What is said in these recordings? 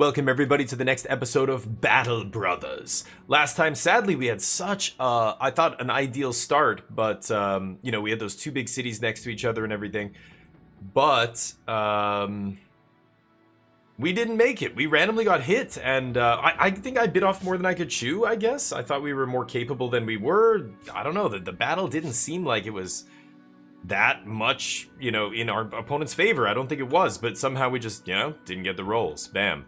Welcome everybody to the next episode of Battle Brothers. Last time, sadly, we had such, uh, I thought, an ideal start, but, um, you know, we had those two big cities next to each other and everything. But, um, we didn't make it. We randomly got hit, and uh, I, I, think I bit off more than I could chew, I guess. I thought we were more capable than we were. I don't know, the, the battle didn't seem like it was that much, you know, in our opponent's favor. I don't think it was, but somehow we just, you know, didn't get the rolls. Bam.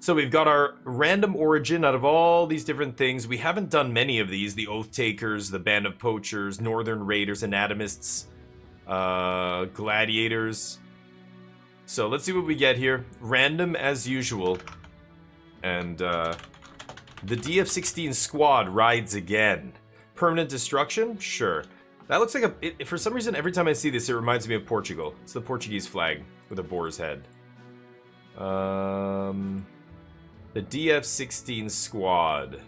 So we've got our random origin out of all these different things. We haven't done many of these. The Oath Takers, the Band of Poachers, Northern Raiders, Anatomists, uh, Gladiators. So let's see what we get here. Random as usual. And uh, the DF-16 squad rides again. Permanent destruction? Sure. That looks like a... It, for some reason, every time I see this, it reminds me of Portugal. It's the Portuguese flag with a boar's head. Um... The DF-16 squad.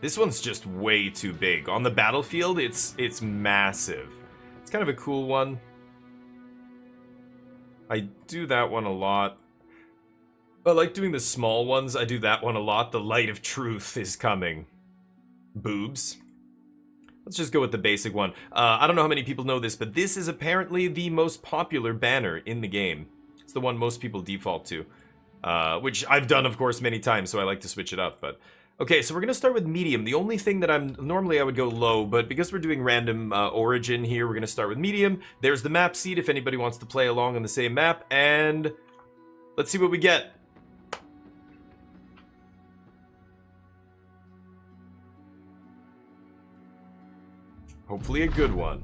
This one's just way too big. On the battlefield, it's it's massive. It's kind of a cool one. I do that one a lot. I like doing the small ones. I do that one a lot. The light of truth is coming. Boobs. Let's just go with the basic one. Uh, I don't know how many people know this, but this is apparently the most popular banner in the game. It's the one most people default to. Uh, which I've done, of course, many times, so I like to switch it up. But Okay, so we're to start with medium. The only thing that I'm... Normally I would go low, but because we're doing random uh, origin here, we're to start with medium. There's the map seed if anybody wants to play along on the same map. And let's see what we get. Hopefully a good one.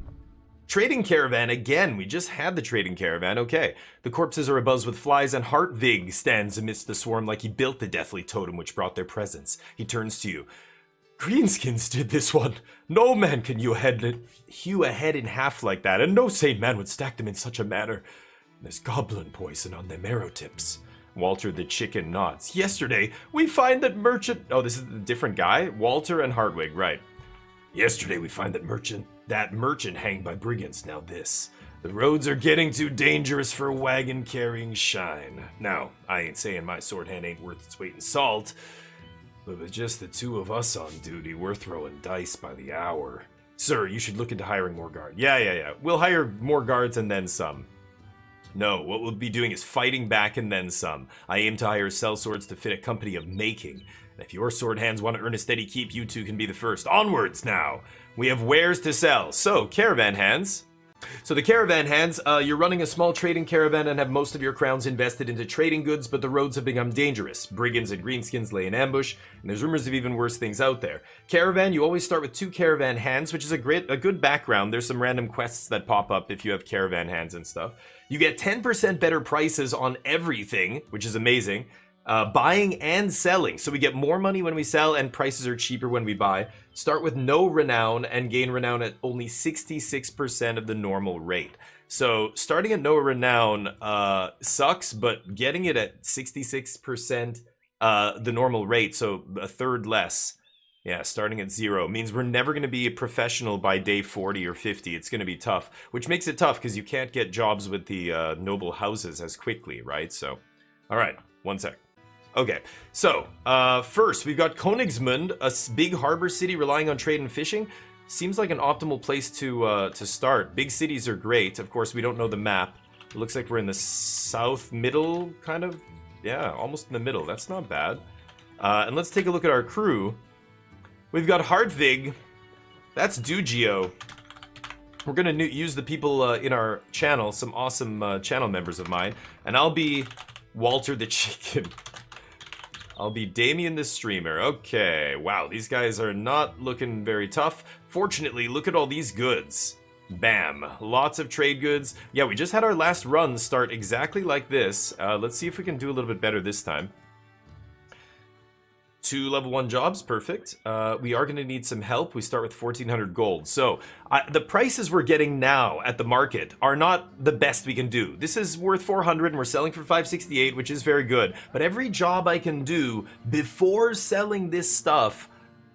Trading caravan again. We just had the trading caravan. Okay. The corpses are abuzz with flies, and Hartvig stands amidst the swarm like he built the deathly totem which brought their presence. He turns to you. Greenskins did this one. No man can a head, hew a head in half like that, and no sane man would stack them in such a manner. There's goblin poison on them arrow tips. Walter the chicken nods. Yesterday, we find that merchant. Oh, this is a different guy? Walter and Hartwig, right. Yesterday, we find that merchant that merchant hanged by brigands, now this. The roads are getting too dangerous for a wagon carrying shine. Now, I ain't saying my sword hand ain't worth its weight in salt, but with just the two of us on duty, we're throwing dice by the hour. Sir, you should look into hiring more guards. Yeah, yeah, yeah. We'll hire more guards and then some. No, what we'll be doing is fighting back and then some. I aim to hire sellswords to fit a company of making. And if your sword hands want to earn a steady keep, you two can be the first. Onwards now! We have wares to sell. So, caravan hands. So the caravan hands, uh, you're running a small trading caravan and have most of your crowns invested into trading goods, but the roads have become dangerous. Brigands and greenskins lay in ambush, and there's rumors of even worse things out there. Caravan, you always start with two caravan hands, which is a great, a good background. There's some random quests that pop up if you have caravan hands and stuff. You get 10% better prices on everything, which is amazing uh, buying and selling. So we get more money when we sell and prices are cheaper when we buy. Start with no renown and gain renown at only 66% of the normal rate. So starting at no renown uh, sucks, but getting it at 66% uh, the normal rate, so a third less, yeah, starting at zero means we're never going to be a professional by day 40 or 50. It's going to be tough, which makes it tough because you can't get jobs with the uh, noble houses as quickly, right? So, all right, one sec. Okay, so uh, first we've got Königsmund, a big harbor city relying on trade and fishing. Seems like an optimal place to uh, to start. Big cities are great. Of course, we don't know the map. It looks like we're in the south middle, kind of. Yeah, almost in the middle. That's not bad. Uh, and let's take a look at our crew. We've got Hartvig. That's Dugio. We're gonna use the people uh, in our channel, some awesome uh, channel members of mine, and I'll be Walter the Chicken. I'll be Damien the streamer. Okay, wow, these guys are not looking very tough. Fortunately, look at all these goods. Bam. Lots of trade goods. Yeah, we just had our last run start exactly like this. Uh, let's see if we can do a little bit better this time. Two level one jobs, perfect. Uh, we are going to need some help. We start with 1400 gold. So the prices we're getting now at the market are not the best we can do. This is worth 400 and we're selling for 568, which is very good. But every job I can do before selling this stuff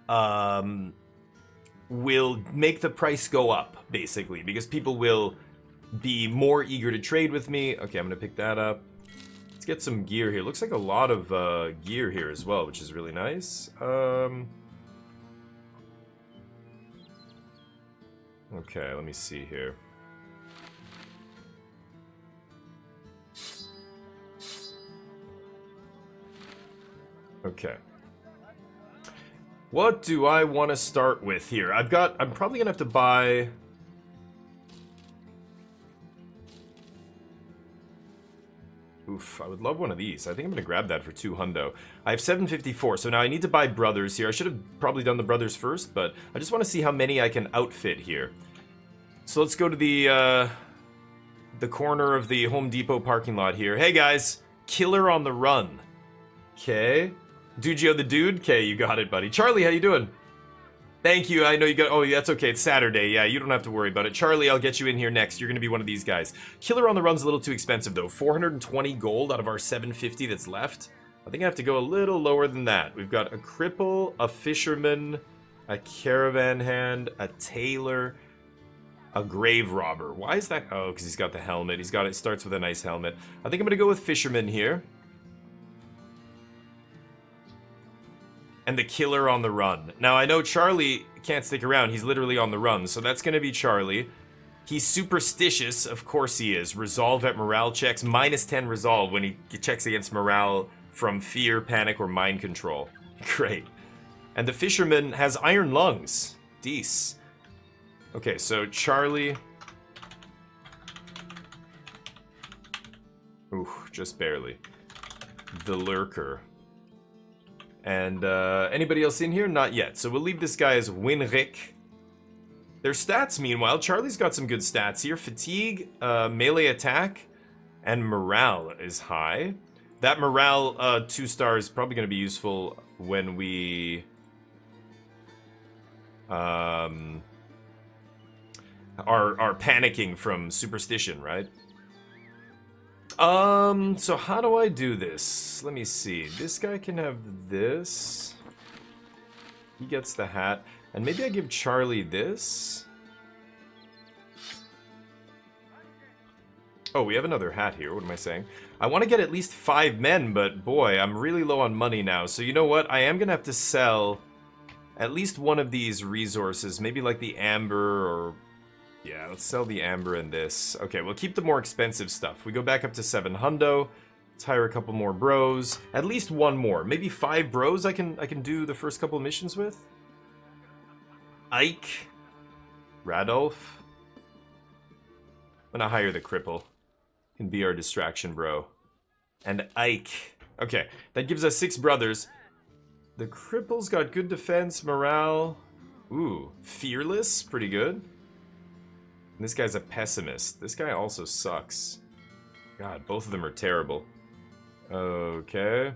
um, will make the price go up, basically, because people will be more eager to trade with me. Okay, I'm going to pick that up get some gear here. Looks like a lot of uh, gear here as well, which is really nice. Um, okay, let me see here. Okay. What do I want to start with here? I've got... I'm probably going to have to buy... Oof, I would love one of these. I think I'm going to grab that for two hundo. I have 754, so now I need to buy brothers here. I should have probably done the brothers first, but I just want to see how many I can outfit here. So let's go to the, uh, the corner of the Home Depot parking lot here. Hey guys, killer on the run. Okay. Dugio the dude? Okay, you got it, buddy. Charlie, how you doing? Thank you. I know you got. Oh, that's okay. It's Saturday. Yeah, you don't have to worry about it. Charlie, I'll get you in here next. You're gonna be one of these guys. Killer on the run's a little too expensive though. 420 gold out of our 750 that's left. I think I have to go a little lower than that. We've got a cripple, a fisherman, a caravan hand, a tailor, a grave robber. Why is that? Oh, because he's got the helmet. He's got it. Starts with a nice helmet. I think I'm gonna go with fisherman here. And the killer on the run. Now, I know Charlie can't stick around. He's literally on the run, so that's going to be Charlie. He's superstitious. Of course he is. Resolve at morale checks. Minus 10 resolve when he checks against morale from fear, panic, or mind control. Great. And the fisherman has iron lungs. Deece. Okay, so Charlie... Ooh, just barely. The Lurker. And uh, anybody else in here? Not yet. So we'll leave this guy as Winrick. Their stats, meanwhile, Charlie's got some good stats here. Fatigue, uh, melee attack, and morale is high. That morale uh, two star is probably going to be useful when we um, are are panicking from superstition, right? Um, so how do I do this? Let me see. This guy can have this. He gets the hat. And maybe I give Charlie this. Oh, we have another hat here. What am I saying? I want to get at least five men, but boy, I'm really low on money now. So you know what? I am going to have to sell at least one of these resources. Maybe like the amber or yeah, let's sell the amber and this. Okay, we'll keep the more expensive stuff. We go back up to 7 hundo. Let's hire a couple more bros. At least one more. Maybe five bros I can I can do the first couple missions with. Ike. Radolf. I'm gonna hire the cripple. Can be our distraction bro. And Ike. Okay, that gives us six brothers. The cripple's got good defense, morale. Ooh, fearless, pretty good. And this guy's a pessimist. This guy also sucks. God, both of them are terrible. Okay.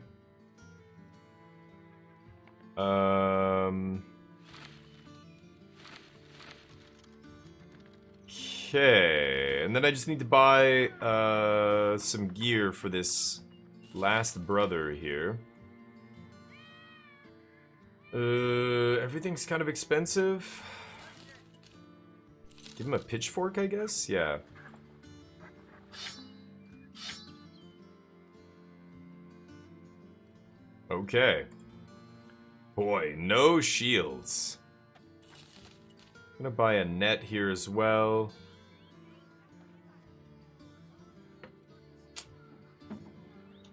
Um... Okay, and then I just need to buy uh, some gear for this last brother here. Uh, everything's kind of expensive. Give him a pitchfork, I guess? Yeah. Okay. Boy, no shields. I'm gonna buy a net here as well.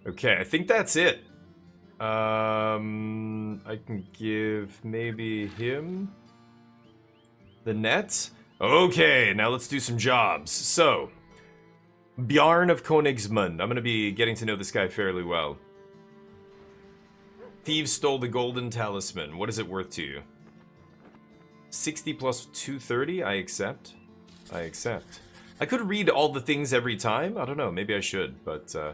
Okay, I think that's it. Um, I can give maybe him the net. Okay, now let's do some jobs. So, Bjarn of Königsmund. I'm going to be getting to know this guy fairly well. Thieves stole the golden talisman. What is it worth to you? 60 plus 230? I accept. I accept. I could read all the things every time. I don't know. Maybe I should, but... Uh,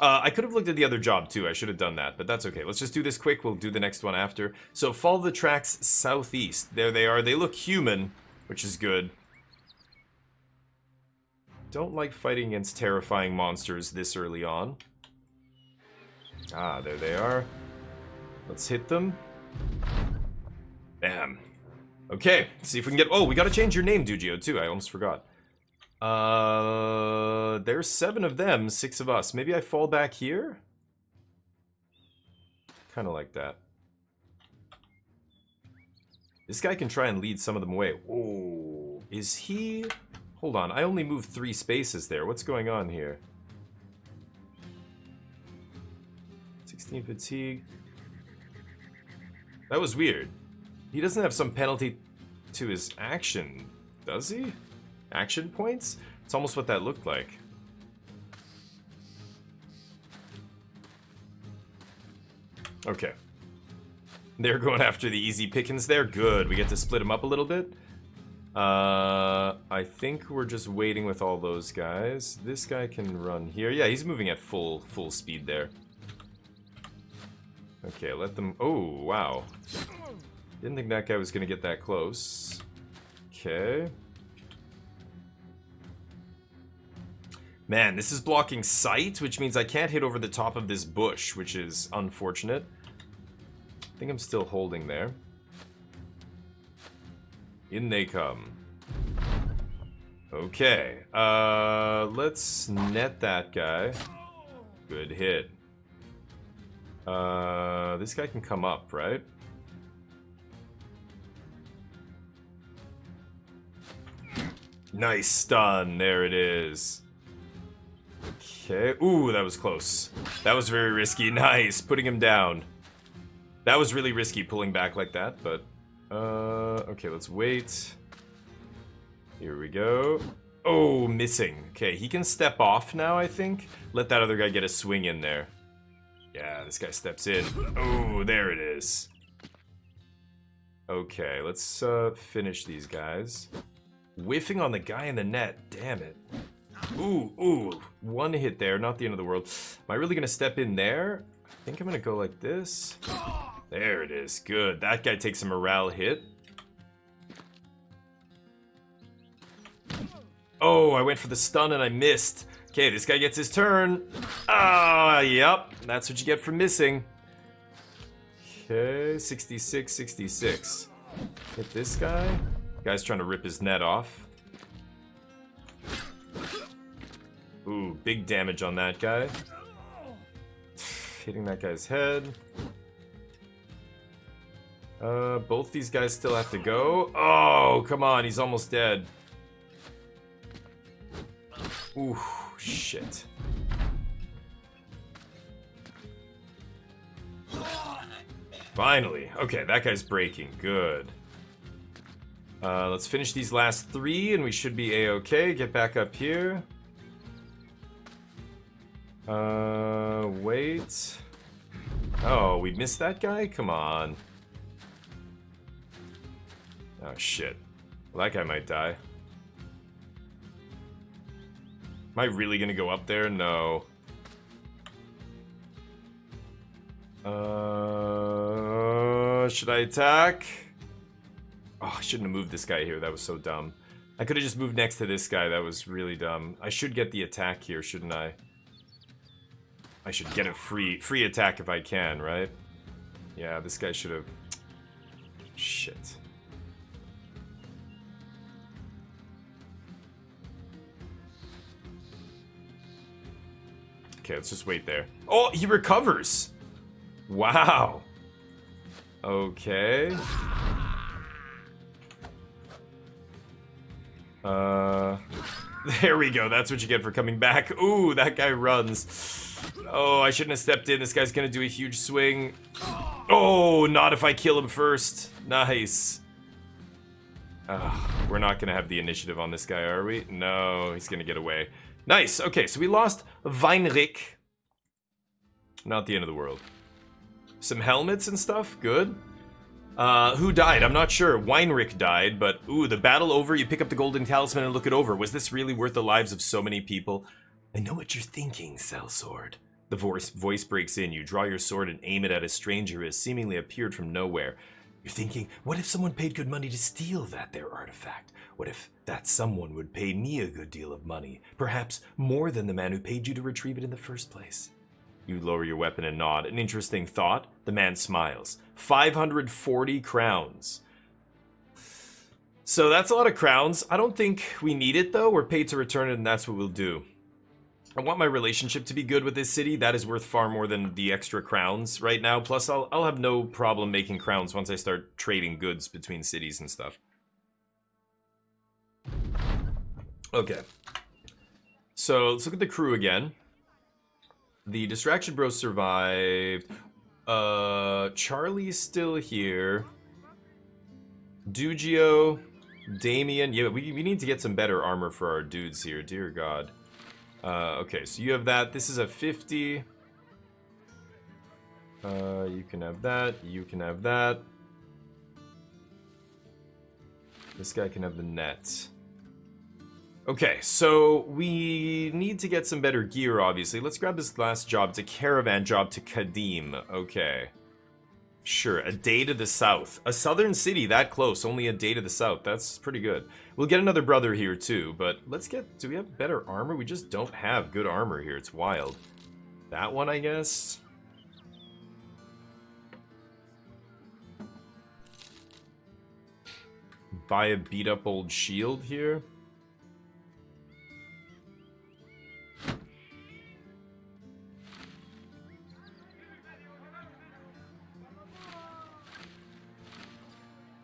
uh, I could have looked at the other job too. I should have done that, but that's okay. Let's just do this quick. We'll do the next one after. So follow the tracks southeast. There they are. They look human, which is good. Don't like fighting against terrifying monsters this early on. Ah, there they are. Let's hit them. Bam. Okay, see if we can get... Oh, we gotta change your name, Dugio, too. I almost forgot. Uh, there's seven of them, six of us. Maybe I fall back here? Kind of like that. This guy can try and lead some of them away. Oh, is he... Hold on, I only moved three spaces there. What's going on here? 16 fatigue. That was weird. He doesn't have some penalty to his action, does he? Action points? It's almost what that looked like. Okay. They're going after the easy pickings there. Good. We get to split them up a little bit. Uh, I think we're just waiting with all those guys. This guy can run here. Yeah, he's moving at full full speed there. Okay, let them... Oh, wow. Didn't think that guy was going to get that close. Okay. Man, this is blocking sight, which means I can't hit over the top of this bush, which is unfortunate. I think I'm still holding there. In they come. Okay. Uh, let's net that guy. Good hit. Uh, this guy can come up, right? Nice stun. There it is. Okay. Ooh, that was close. That was very risky. Nice. Putting him down. That was really risky pulling back like that, but... Uh, okay, let's wait. Here we go. Oh, missing. Okay, he can step off now, I think. Let that other guy get a swing in there. Yeah, this guy steps in. Oh, there it is. Okay, let's uh, finish these guys. Whiffing on the guy in the net. Damn it. Ooh, ooh. One hit there, not the end of the world. Am I really going to step in there? I think I'm going to go like this. There it is. Good. That guy takes a morale hit. Oh, I went for the stun and I missed. Okay, this guy gets his turn. Ah, yep. That's what you get for missing. Okay, 66, 66. Hit this guy. Guy's trying to rip his net off. Ooh, big damage on that guy. Hitting that guy's head. Uh, both these guys still have to go. Oh, come on, he's almost dead. Ooh. Shit. Finally. Okay, that guy's breaking. Good. Uh, let's finish these last three, and we should be a-okay. Get back up here. Uh, wait. Oh, we missed that guy? Come on. Oh, shit. Well, that guy might die. Am I really gonna go up there? No. Uh, should I attack? Oh, I shouldn't have moved this guy here. That was so dumb. I could have just moved next to this guy. That was really dumb. I should get the attack here, shouldn't I? I should get a free free attack if I can, right? Yeah, this guy should have... Shit. Okay, let's just wait there. Oh, he recovers! Wow. Okay. Uh, there we go. That's what you get for coming back. Ooh, that guy runs. Oh, I shouldn't have stepped in. This guy's gonna do a huge swing. Oh, not if I kill him first. Nice. We're not gonna have the initiative on this guy, are we? No, he's gonna get away. Nice. Okay, so we lost Weinrich. Not the end of the world. Some helmets and stuff. Good. Uh, who died? I'm not sure. Weinrich died, but ooh, the battle over. You pick up the golden talisman and look it over. Was this really worth the lives of so many people? I know what you're thinking, Sellsword. The voice, voice breaks in. You draw your sword and aim it at a stranger who has seemingly appeared from nowhere. You're thinking, what if someone paid good money to steal that there artifact? What if that someone would pay me a good deal of money? Perhaps more than the man who paid you to retrieve it in the first place? You lower your weapon and nod. An interesting thought. The man smiles. 540 crowns. So that's a lot of crowns. I don't think we need it though. We're paid to return it and that's what we'll do. I want my relationship to be good with this city. That is worth far more than the extra crowns right now. Plus, I'll, I'll have no problem making crowns once I start trading goods between cities and stuff. Okay. So, let's look at the crew again. The Distraction Bros survived. Uh, Charlie's still here. Dugio, Damien. Yeah, we, we need to get some better armor for our dudes here. Dear God. Uh, okay, so you have that. This is a 50. Uh, you can have that. You can have that. This guy can have the net. Okay, so we need to get some better gear, obviously. Let's grab this last job. It's a caravan job to Kadim. Okay. Sure, a day to the south. A southern city that close, only a day to the south. That's pretty good. We'll get another brother here too, but let's get... Do we have better armor? We just don't have good armor here. It's wild. That one, I guess? Buy a beat-up old shield here?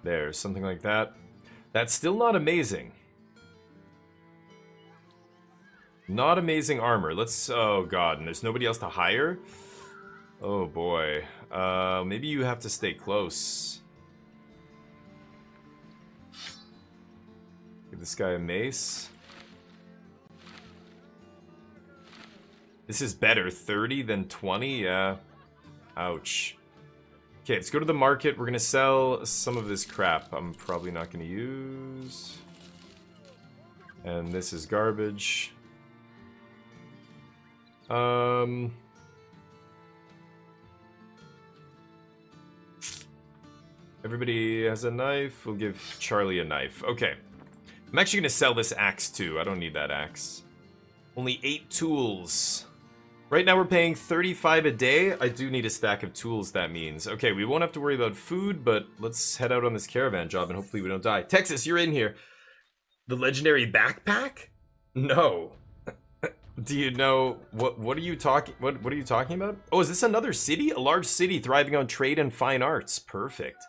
There, something like that. That's still not amazing. Not amazing armor. Let's... Oh, God. And there's nobody else to hire? Oh, boy. Uh, maybe you have to stay close. Give this guy a mace. This is better. 30 than 20? Yeah. Ouch. Okay, let's go to the market. We're gonna sell some of this crap I'm probably not gonna use. And this is garbage. Um... Everybody has a knife. We'll give Charlie a knife. Okay. I'm actually to sell this axe too. I don't need that axe. Only eight tools. Right now we're paying 35 a day. I do need a stack of tools, that means. Okay, we won't have to worry about food, but let's head out on this caravan job and hopefully we don't die. Texas, you're in here. The legendary backpack? No. do you know what what are you talking what what are you talking about? Oh, is this another city? A large city thriving on trade and fine arts. Perfect.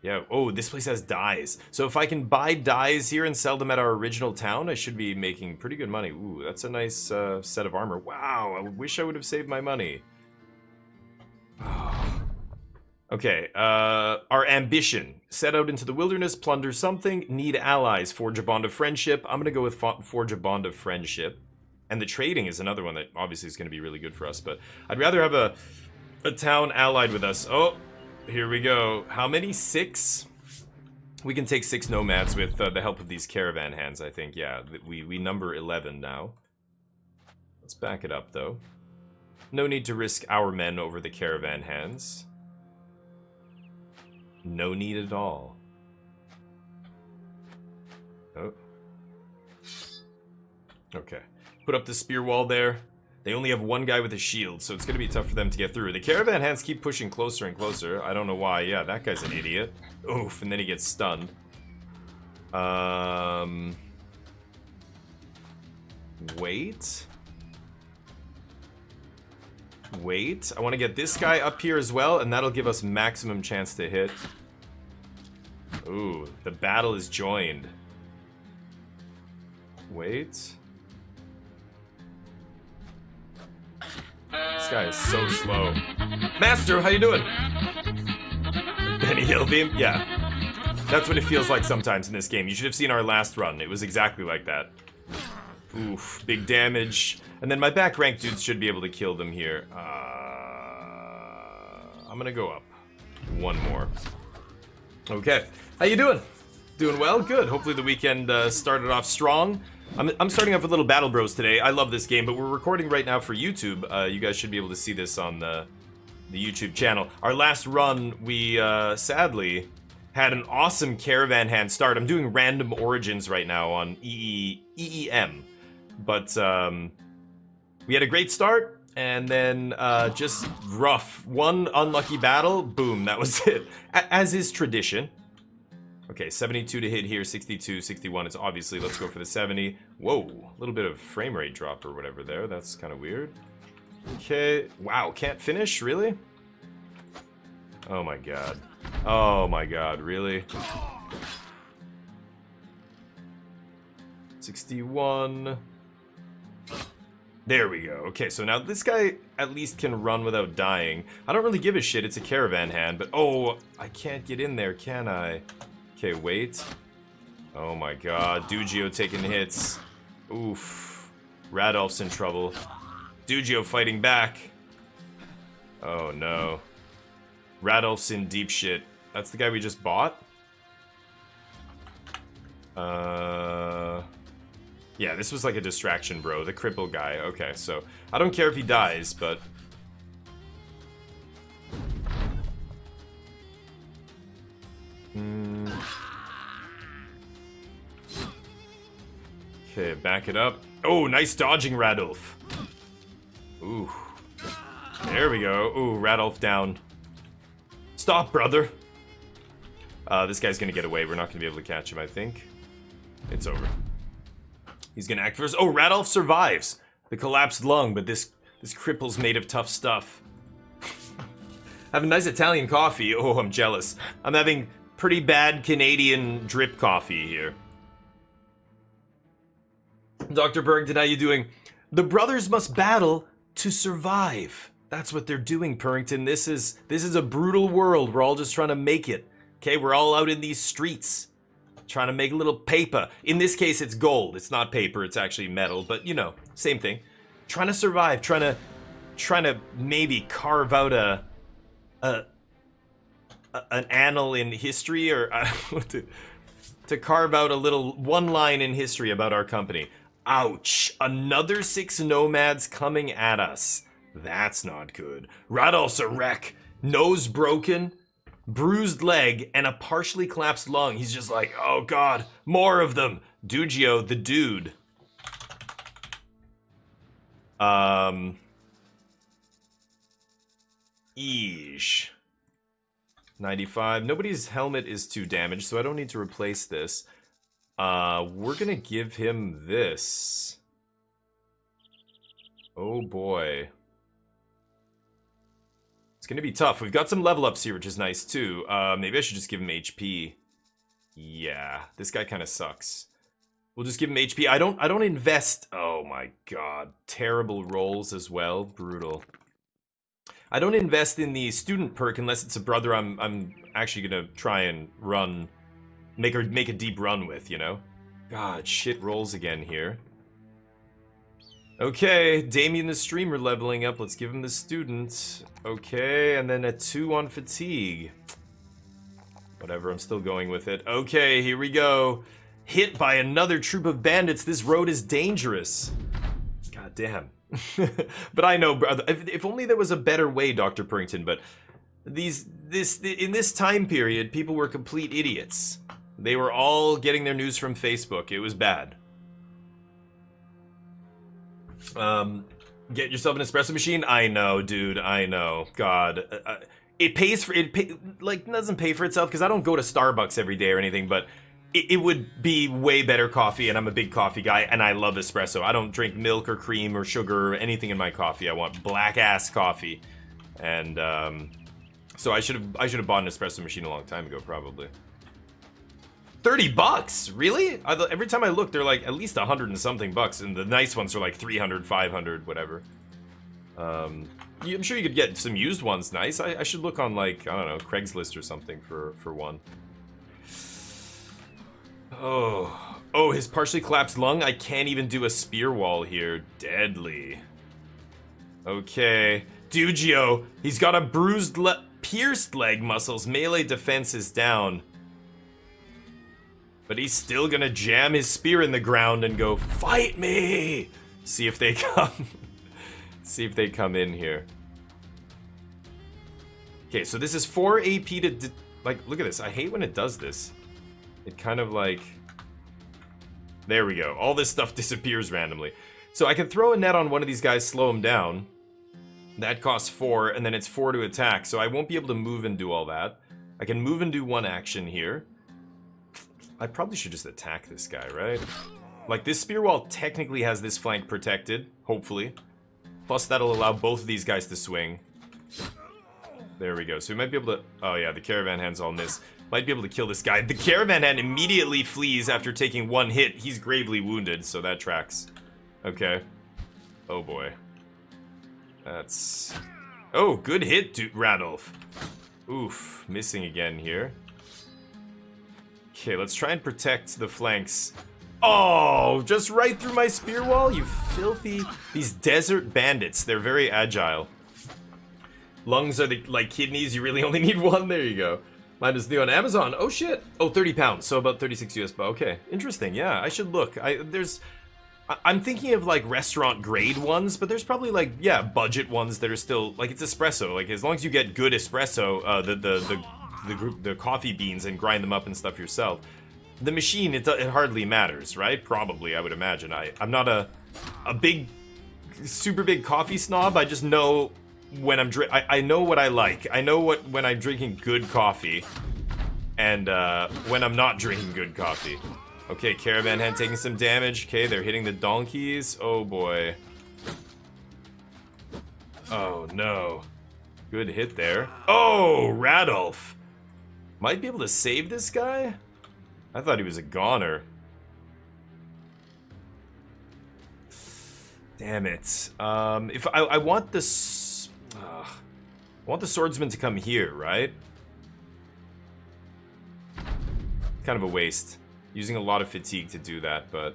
Yeah, oh, this place has dyes. So if I can buy dyes here and sell them at our original town, I should be making pretty good money. Ooh, that's a nice uh, set of armor. Wow, I wish I would have saved my money. okay, uh, our ambition. Set out into the wilderness, plunder something, need allies, forge a bond of friendship. I'm gonna go with forge a bond of friendship. And the trading is another one that obviously is gonna be really good for us, but I'd rather have a, a town allied with us. Oh, here we go. How many? Six? We can take six nomads with uh, the help of these caravan hands, I think. Yeah, we, we number 11 now. Let's back it up, though. No need to risk our men over the caravan hands. No need at all. Oh. Okay. Put up the spear wall there. They only have one guy with a shield, so it's going to be tough for them to get through. The caravan hands keep pushing closer and closer. I don't know why. Yeah, that guy's an idiot. Oof, and then he gets stunned. Um... Wait. Wait. I want to get this guy up here as well, and that'll give us maximum chance to hit. Ooh, the battle is joined. Wait. This guy is so slow. Master, how you doing? Benny Hillbeam? Yeah. That's what it feels like sometimes in this game. You should have seen our last run. It was exactly like that. Oof, big damage. And then my back rank dudes should be able to kill them here. Uh, I'm gonna go up. One more. Okay. How you doing? Doing well? Good. Hopefully the weekend uh, started off strong. I'm, I'm starting off with Little Battle Bros today. I love this game, but we're recording right now for YouTube. Uh, you guys should be able to see this on the, the YouTube channel. Our last run, we uh, sadly had an awesome caravan hand start. I'm doing random origins right now on EE, EEM, but um, we had a great start, and then uh, just rough. One unlucky battle, boom, that was it. A as is tradition. Okay, 72 to hit here, 62, 61. It's obviously, let's go for the 70. Whoa, a little bit of frame rate drop or whatever there. That's kind of weird. Okay, wow, can't finish, really? Oh my god. Oh my god, really? 61. There we go. Okay, so now this guy at least can run without dying. I don't really give a shit, it's a caravan hand, but oh, I can't get in there, can I? Okay, wait. Oh my god, Dugio taking hits. Oof. Radolf's in trouble. Dugio fighting back. Oh no. Radolf's in deep shit. That's the guy we just bought? Uh... Yeah, this was like a distraction, bro. The cripple guy. Okay, so... I don't care if he dies, but... Hmm... Okay, back it up. Oh, nice dodging, Radolf. Ooh. There we go. Ooh, Radolf down. Stop, brother. Uh, this guy's gonna get away. We're not gonna be able to catch him, I think. It's over. He's gonna act first. Oh, Radolf survives the collapsed lung, but this this cripple's made of tough stuff. Have a nice Italian coffee. Oh, I'm jealous. I'm having pretty bad Canadian drip coffee here. Dr. Purrington, how you doing? The brothers must battle to survive. That's what they're doing, Purrington. This is this is a brutal world. We're all just trying to make it. Okay, we're all out in these streets trying to make a little paper. In this case, it's gold. It's not paper. It's actually metal, but you know, same thing. Trying to survive. Trying to trying to maybe carve out a a, a an annal in history or to to carve out a little one line in history about our company. Ouch! Another six nomads coming at us. That's not good. Radolf's a wreck. Nose broken. Bruised leg and a partially collapsed lung. He's just like, oh god, more of them. Dugio, the dude. Um. Eesh. 95. Nobody's helmet is too damaged, so I don't need to replace this. Uh, we're gonna give him this. Oh boy. It's gonna be tough. We've got some level ups here, which is nice too. Uh, maybe I should just give him HP. Yeah, this guy kind of sucks. We'll just give him HP. I don't. I don't invest. Oh my god, terrible rolls as well. Brutal. I don't invest in the student perk unless it's a brother I'm. I'm actually gonna try and run make her make a deep run with, you know? God, shit rolls again here. Okay, Damien the streamer leveling up. Let's give him the student. Okay, and then a 2 on fatigue. Whatever, I'm still going with it. Okay, here we go. Hit by another troop of bandits. This road is dangerous. God damn. but I know, brother. If, if, only there was a better way, Dr. Purrington, but these this in this time period, people were complete idiots. They were all getting their news from Facebook. It was bad. Um, get yourself an espresso machine. I know, dude. I know. God, uh, uh it pays for it. Pay, like doesn't pay for itself because I don't go to Starbucks every day or anything. But it, it would be way better coffee, and I'm a big coffee guy, and I love espresso. I don't drink milk or cream or sugar or anything in my coffee. I want black ass coffee, and um, so I should have I should have bought an espresso machine a long time ago, probably. 30 bucks? Really? Every time I look, they're like at least 100 and something bucks, and the nice ones are like 300, 500, whatever. Um, I'm sure you could get some used ones nice. I, I, should look on like, I don't know, Craigslist or something for, for one. Oh. Oh, his partially collapsed lung? I can't even do a spear wall here. Deadly. Okay. Dugio, he's got a bruised le pierced leg muscles. Melee defense is down. But he's still gonna jam his spear in the ground and go, Fight me! See if they come. See if they come in here. Okay, so this is 4 AP to... Like, look at this. I hate when it does this. It kind of like... There we go. All this stuff disappears randomly. So I can throw a net on one of these guys, slow him down. That costs 4, and then it's 4 to attack, so I won't be able to move and do all that. I can move and do one action here. I probably should just attack this guy, right? Like, this spear wall technically has this flank protected, hopefully. Plus, that'll allow both of these guys to swing. There we go. So we might be able to... Oh, yeah, the caravan hand's all miss. Might be able to kill this guy. The caravan hand immediately flees after taking one hit. He's gravely wounded, so that tracks. Okay. Oh, boy. That's... Oh, good hit, dude, Radolf. Oof, missing again here. Okay, let's try and protect the flanks. Oh, just right through my spear wall, you filthy... These desert bandits, they're very agile. Lungs are the, like kidneys, you really only need one? There you go. Mine is new on Amazon. Oh shit. Oh, 30 pounds, so about 36 US, but okay. Interesting, yeah, I should look. I There's... I'm thinking of like restaurant grade ones, but there's probably like yeah budget ones that are still like it's espresso. Like as long as you get good espresso, uh, the the the the, group, the coffee beans and grind them up and stuff yourself, the machine it, it hardly matters, right? Probably, I would imagine. I I'm not a a big super big coffee snob. I just know when I'm drink. I know what I like. I know what when I'm drinking good coffee, and uh, when I'm not drinking good coffee. Okay, Caravan Hand taking some damage. Okay, they're hitting the donkeys. Oh boy. Oh no. Good hit there. Oh, Radolf. Might be able to save this guy? I thought he was a goner. Damn it. Um, if I, I want this, uh, I want the swordsman to come here, right? Kind of a waste. Using a lot of fatigue to do that, but...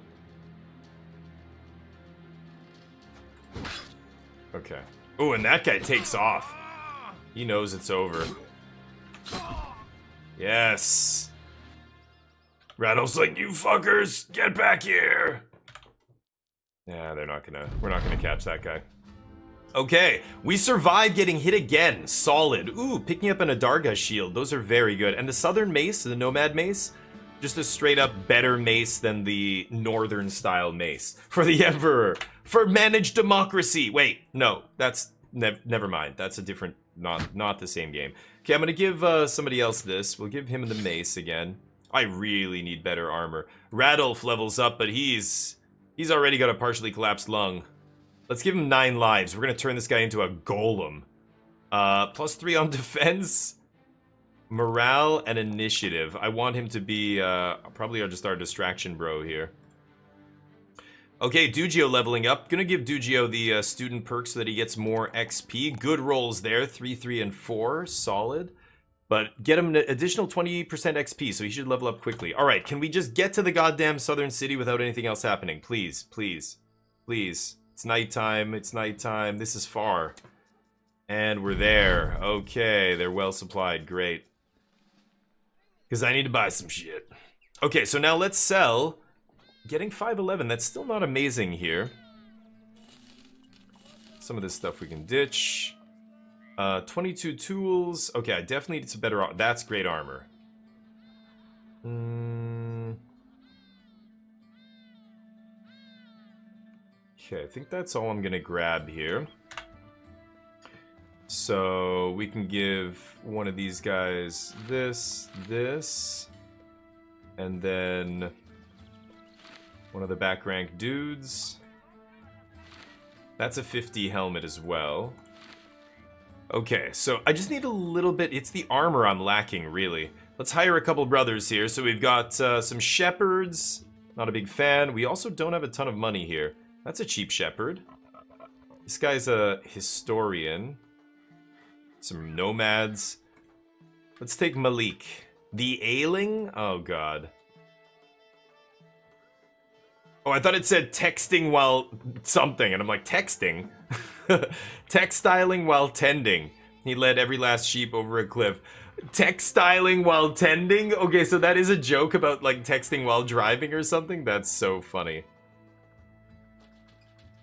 Okay. Oh, and that guy takes off. He knows it's over. Yes. Rattle's like, you fuckers, get back here. Yeah, they're not gonna, we're not gonna catch that guy. Okay, we survived getting hit again. Solid. Ooh, picking up an Adarga shield. Those are very good. And the Southern Mace, the Nomad Mace, just a straight up better mace than the northern style mace. For the Emperor. For managed democracy. Wait, no, that's ne never mind. That's a different, not not the same game. Okay, I'm gonna give uh, somebody else this. We'll give him the mace again. I really need better armor. Radolf levels up, but he's he's already got a partially collapsed lung. Let's give him nine lives. We're gonna turn this guy into a golem. Uh, plus three on defense. Morale and initiative. I want him to be, uh, probably just our distraction bro here. Okay, Dugio leveling up. Gonna give Dugio the uh, student perk so that he gets more XP. Good rolls there, 3, 3, and 4. Solid. But get him an additional 20% XP, so he should level up quickly. Alright, can we just get to the goddamn southern city without anything else happening? Please, please, please. It's nighttime, it's nighttime. This is far. And we're there. Okay, they're well supplied. Great. Because I need to buy some shit. Okay, so now let's sell Getting 511, that's still not amazing here. Some of this stuff we can ditch. Uh, 22 tools. Okay, I definitely need some better... That's great armor. Mm. Okay, I think that's all I'm gonna grab here. So we can give one of these guys this, this, and then one of the back rank dudes. That's a 50 helmet as well. Okay, so I just need a little bit. It's the armor I'm lacking, really. Let's hire a couple brothers here. So we've got uh, some shepherds. Not a big fan. We also don't have a ton of money here. That's a cheap shepherd. This guy's a historian. Some nomads. Let's take Malik. The Ailing? Oh, God. Oh, I thought it said texting while something, and I'm like, texting? Textiling while tending. He led every last sheep over a cliff. Textiling while tending? Okay, so that is a joke about, like, texting while driving or something? That's so funny.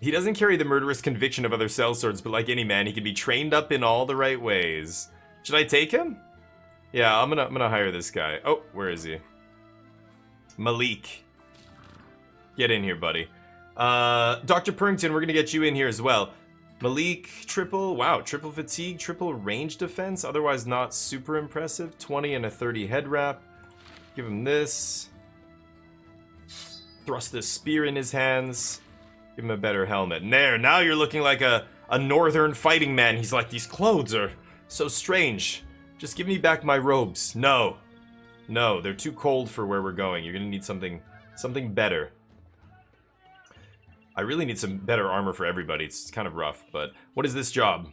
He doesn't carry the murderous conviction of other sellswords, but like any man, he can be trained up in all the right ways. Should I take him? Yeah, I'm gonna I'm gonna hire this guy. Oh, where is he? Malik. Get in here, buddy. Uh, Dr. Purrington, we're gonna get you in here as well. Malik, triple, wow, triple fatigue, triple range defense, otherwise not super impressive. 20 and a 30 head wrap. Give him this. Thrust a spear in his hands. Give him a better helmet. And there, now you're looking like a, a northern fighting man. He's like, these clothes are so strange. Just give me back my robes. No. No, they're too cold for where we're going. You're gonna need something something better. I really need some better armor for everybody. It's kind of rough, but what is this job?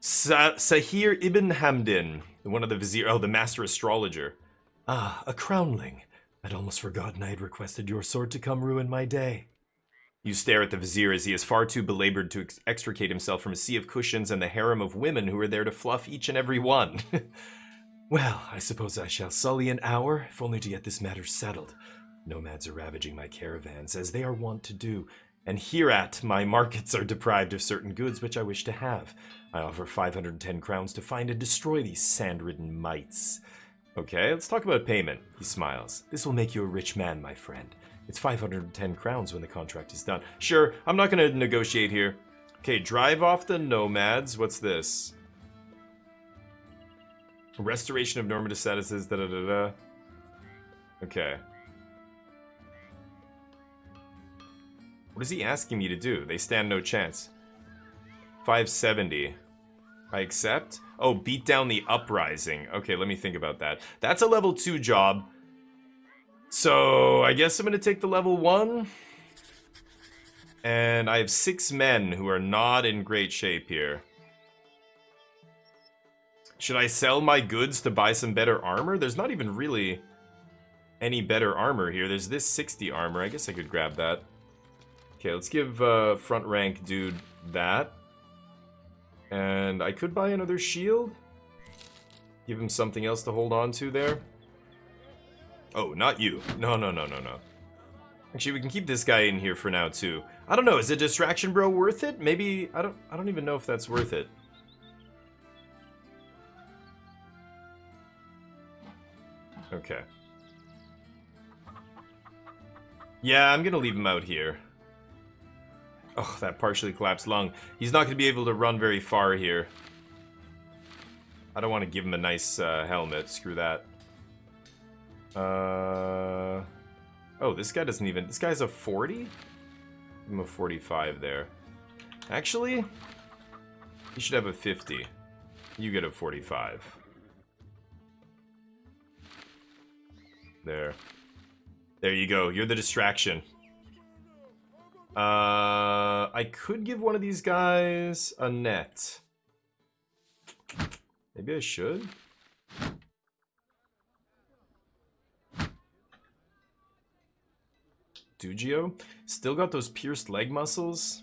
Sa Sahir ibn Hamdin, one of the vizier, oh, the master astrologer. Ah, a crownling. I'd almost forgotten I had requested your sword to come ruin my day. You stare at the vizier as he is far too belabored to ex extricate himself from a sea of cushions and the harem of women who are there to fluff each and every one. well, I suppose I shall sully an hour, if only to get this matter settled. Nomads are ravaging my caravans, as they are wont to do, and hereat my markets are deprived of certain goods which I wish to have. I offer 510 crowns to find and destroy these sand-ridden mites. Okay, let's talk about payment. He smiles. This will make you a rich man, my friend. It's 510 crowns when the contract is done. Sure, I'm not going to negotiate here. Okay, drive off the nomads. What's this? Restoration of normative statuses, da da da da. Okay. What is he asking me to do? They stand no chance. 570. I accept? Oh, beat down the uprising. Okay, let me think about that. That's a level 2 job. So, I guess I'm going to take the level 1. And I have six men who are not in great shape here. Should I sell my goods to buy some better armor? There's not even really any better armor here. There's this 60 armor. I guess I could grab that. Okay, let's give uh, front rank dude that. And I could buy another shield. Give him something else to hold on to there. Oh, not you. No, no, no, no, no. Actually, we can keep this guy in here for now, too. I don't know, is a distraction bro worth it? Maybe, I don't, I don't even know if that's worth it. Okay. Yeah, I'm gonna leave him out here. Oh, that partially collapsed lung. He's not going to be able to run very far here. I don't want to give him a nice uh, helmet. Screw that. Uh... Oh, this guy doesn't even... This guy's a 40? Give him a 45 there. Actually, he should have a 50. You get a 45. There. There you go. You're the distraction. Uh, I could give one of these guys a net. Maybe I should. Dugio? Still got those pierced leg muscles?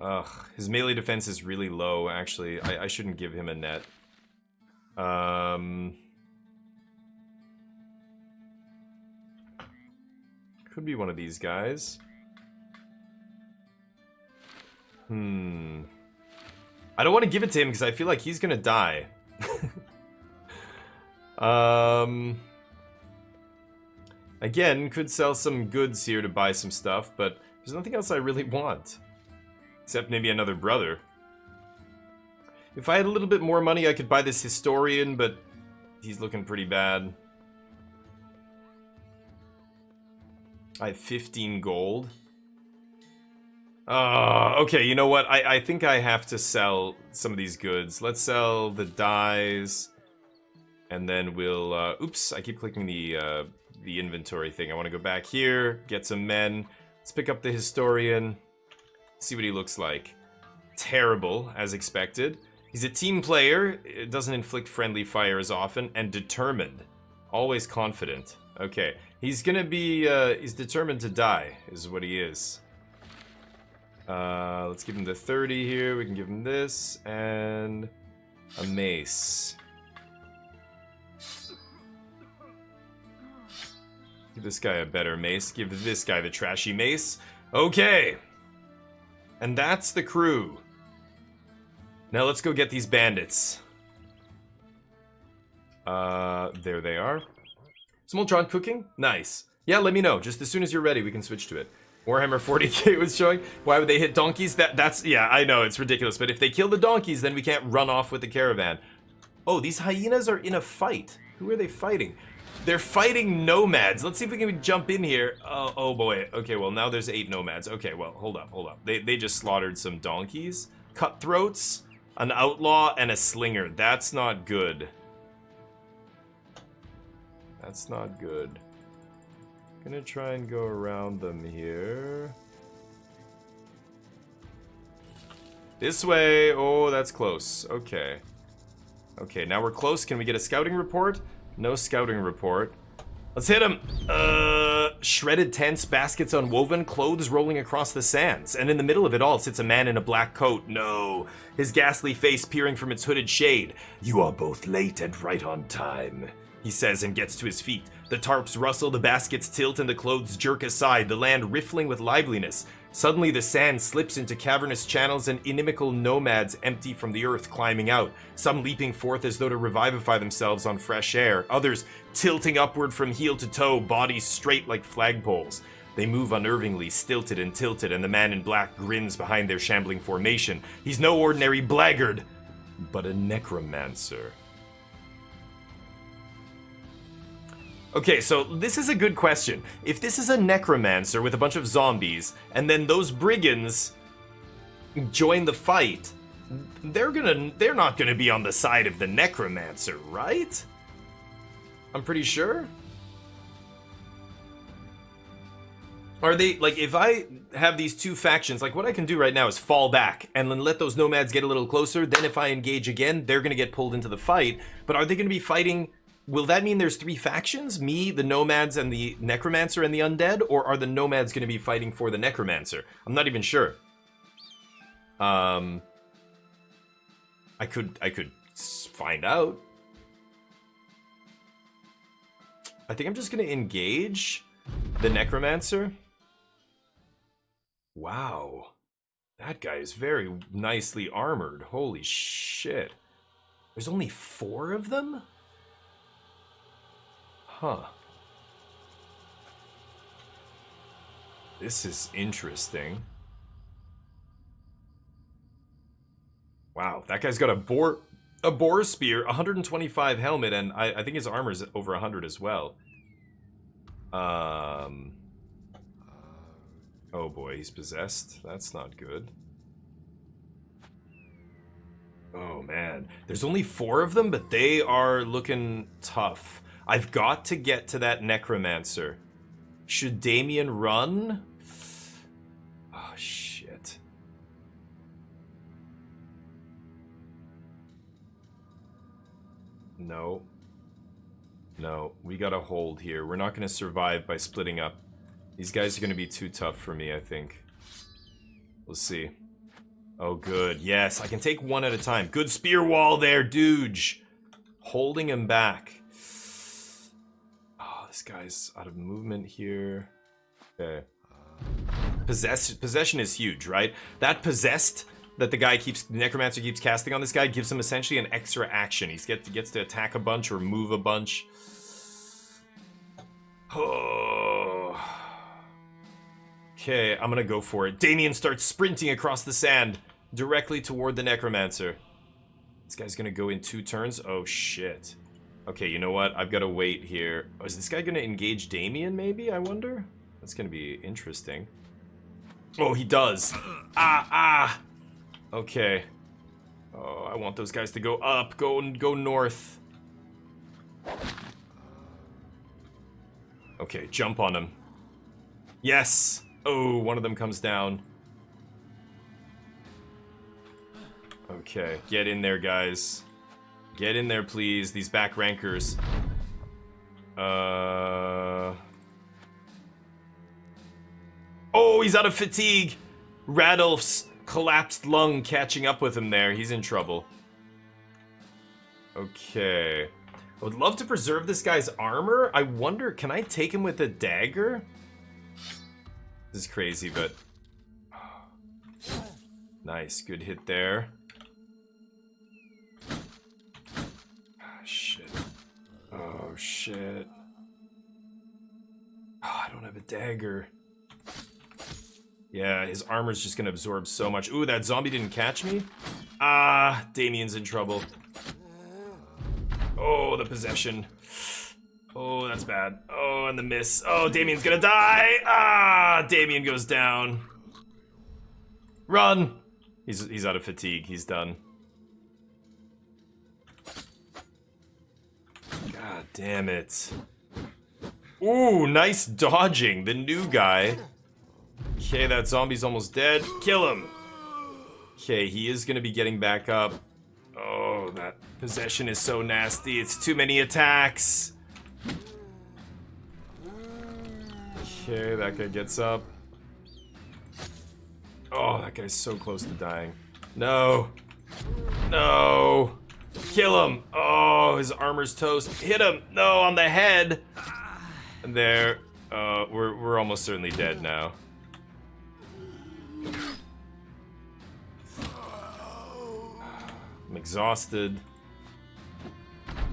Ugh, his melee defense is really low, actually. I, I shouldn't give him a net. Um... Could be one of these guys. Hmm. I don't want to give it to him because I feel like he's gonna die. um. Again, could sell some goods here to buy some stuff, but there's nothing else I really want. Except maybe another brother. If I had a little bit more money, I could buy this historian, but he's looking pretty bad. I have 15 gold. Uh, okay, you know what? I, I think I have to sell some of these goods. Let's sell the dyes. And then we'll... Uh, oops, I keep clicking the, uh, the inventory thing. I want to go back here, get some men. Let's pick up the historian. See what he looks like. Terrible, as expected. He's a team player, it doesn't inflict friendly fire as often, and determined. Always confident. Okay, He's gonna be, uh, he's determined to die, is what he is. Uh, let's give him the 30 here. We can give him this, and a mace. Give this guy a better mace. Give this guy the trashy mace. Okay. And that's the crew. Now let's go get these bandits. Uh, there they are. Smoltron cooking? Nice. Yeah, let me know. Just as soon as you're ready, we can switch to it. Warhammer 40k was showing. Why would they hit donkeys? That That's, yeah, I know, it's ridiculous. But if they kill the donkeys, then we can't run off with the caravan. Oh, these hyenas are in a fight. Who are they fighting? They're fighting nomads. Let's see if we can jump in here. Oh, oh boy. Okay, well, now there's eight nomads. Okay, well, hold up, hold up. They, they just slaughtered some donkeys. Cutthroats, an outlaw, and a slinger. That's not good. That's not good. Gonna try and go around them here. This way. Oh, that's close. Okay. Okay, now we're close. Can we get a scouting report? No scouting report. Let's hit him. Uh, shredded tents, baskets unwoven, clothes rolling across the sands. And in the middle of it all sits a man in a black coat. No. His ghastly face peering from its hooded shade. You are both late and right on time, he says and gets to his feet. The tarps rustle, the baskets tilt, and the clothes jerk aside, the land riffling with liveliness. Suddenly, the sand slips into cavernous channels and inimical nomads empty from the earth climbing out, some leaping forth as though to revivify themselves on fresh air, others tilting upward from heel to toe, bodies straight like flagpoles. They move unnervingly, stilted and tilted, and the man in black grins behind their shambling formation. He's no ordinary blackguard, but a necromancer. Okay, so this is a good question. If this is a necromancer with a bunch of zombies, and then those brigands join the fight, they're gonna they're not gonna be on the side of the necromancer, right? I'm pretty sure. Are they like if I have these two factions, like what I can do right now is fall back and then let those nomads get a little closer. Then if I engage again, they're gonna get pulled into the fight. But are they gonna be fighting will that mean there's three factions? Me, the Nomads, and the Necromancer and the Undead? Or are the Nomads going to be fighting for the Necromancer? I'm not even sure. Um, I could, I could find out. I think I'm just going to engage the Necromancer. Wow. That guy is very nicely armored. Holy shit. There's only four of them? Huh. This is interesting. Wow, that guy's got a boar a boar spear, 125 helmet, and I, I think his armor's over 100 as well. Um. Oh boy, he's possessed. That's not good. Oh man, there's only four of them, but they are looking tough. I've got to get to that necromancer. Should Damien run? Oh, shit. No. No, we gotta hold here. We're not gonna survive by splitting up. These guys are gonna be too tough for me, I think. We'll see. Oh, good. Yes, I can take one at a time. Good spear wall there, dude. Holding him back. This guy's out of movement here. Okay. Uh, possess possession is huge, right? That possessed that the guy keeps, the necromancer keeps casting on this guy gives him essentially an extra action. He gets, gets to attack a bunch or move a bunch. Oh. Okay, I'm gonna go for it. Damien starts sprinting across the sand directly toward the necromancer. This guy's gonna go in two turns. Oh shit. Okay, you know what? I've got to wait here. Oh, is this guy going to engage Damien, maybe? I wonder? That's going to be interesting. Oh, he does. Ah, ah. Okay. Oh, I want those guys to go up. Go, and go north. Okay, jump on them. Yes! Oh, one of them comes down. Okay, get in there, guys. Get in there, please. These back rankers. Uh... Oh, he's out of fatigue! Radolf's collapsed lung catching up with him there. He's in trouble. Okay. I would love to preserve this guy's armor. I wonder, can I take him with a dagger? This is crazy, but... Nice, good hit there. Oh, shit. Oh, I don't have a dagger. Yeah, his armor's just gonna absorb so much. Ooh, that zombie didn't catch me? Ah, Damien's in trouble. Oh, the possession. Oh, that's bad. Oh, and the miss. Oh, Damien's gonna die. Ah, Damien goes down. Run. He's he's out of fatigue. He's done. Damn it. Ooh, nice dodging. The new guy. Okay, that zombie's almost dead. Kill him. Okay, he is gonna be getting back up. Oh, that possession is so nasty. It's too many attacks. Okay, that guy gets up. Oh, that guy's so close to dying. No. No. Kill him. Oh, his armor's toast. Hit him. No, on the head. And there. Uh, we're, we're almost certainly dead now. I'm exhausted.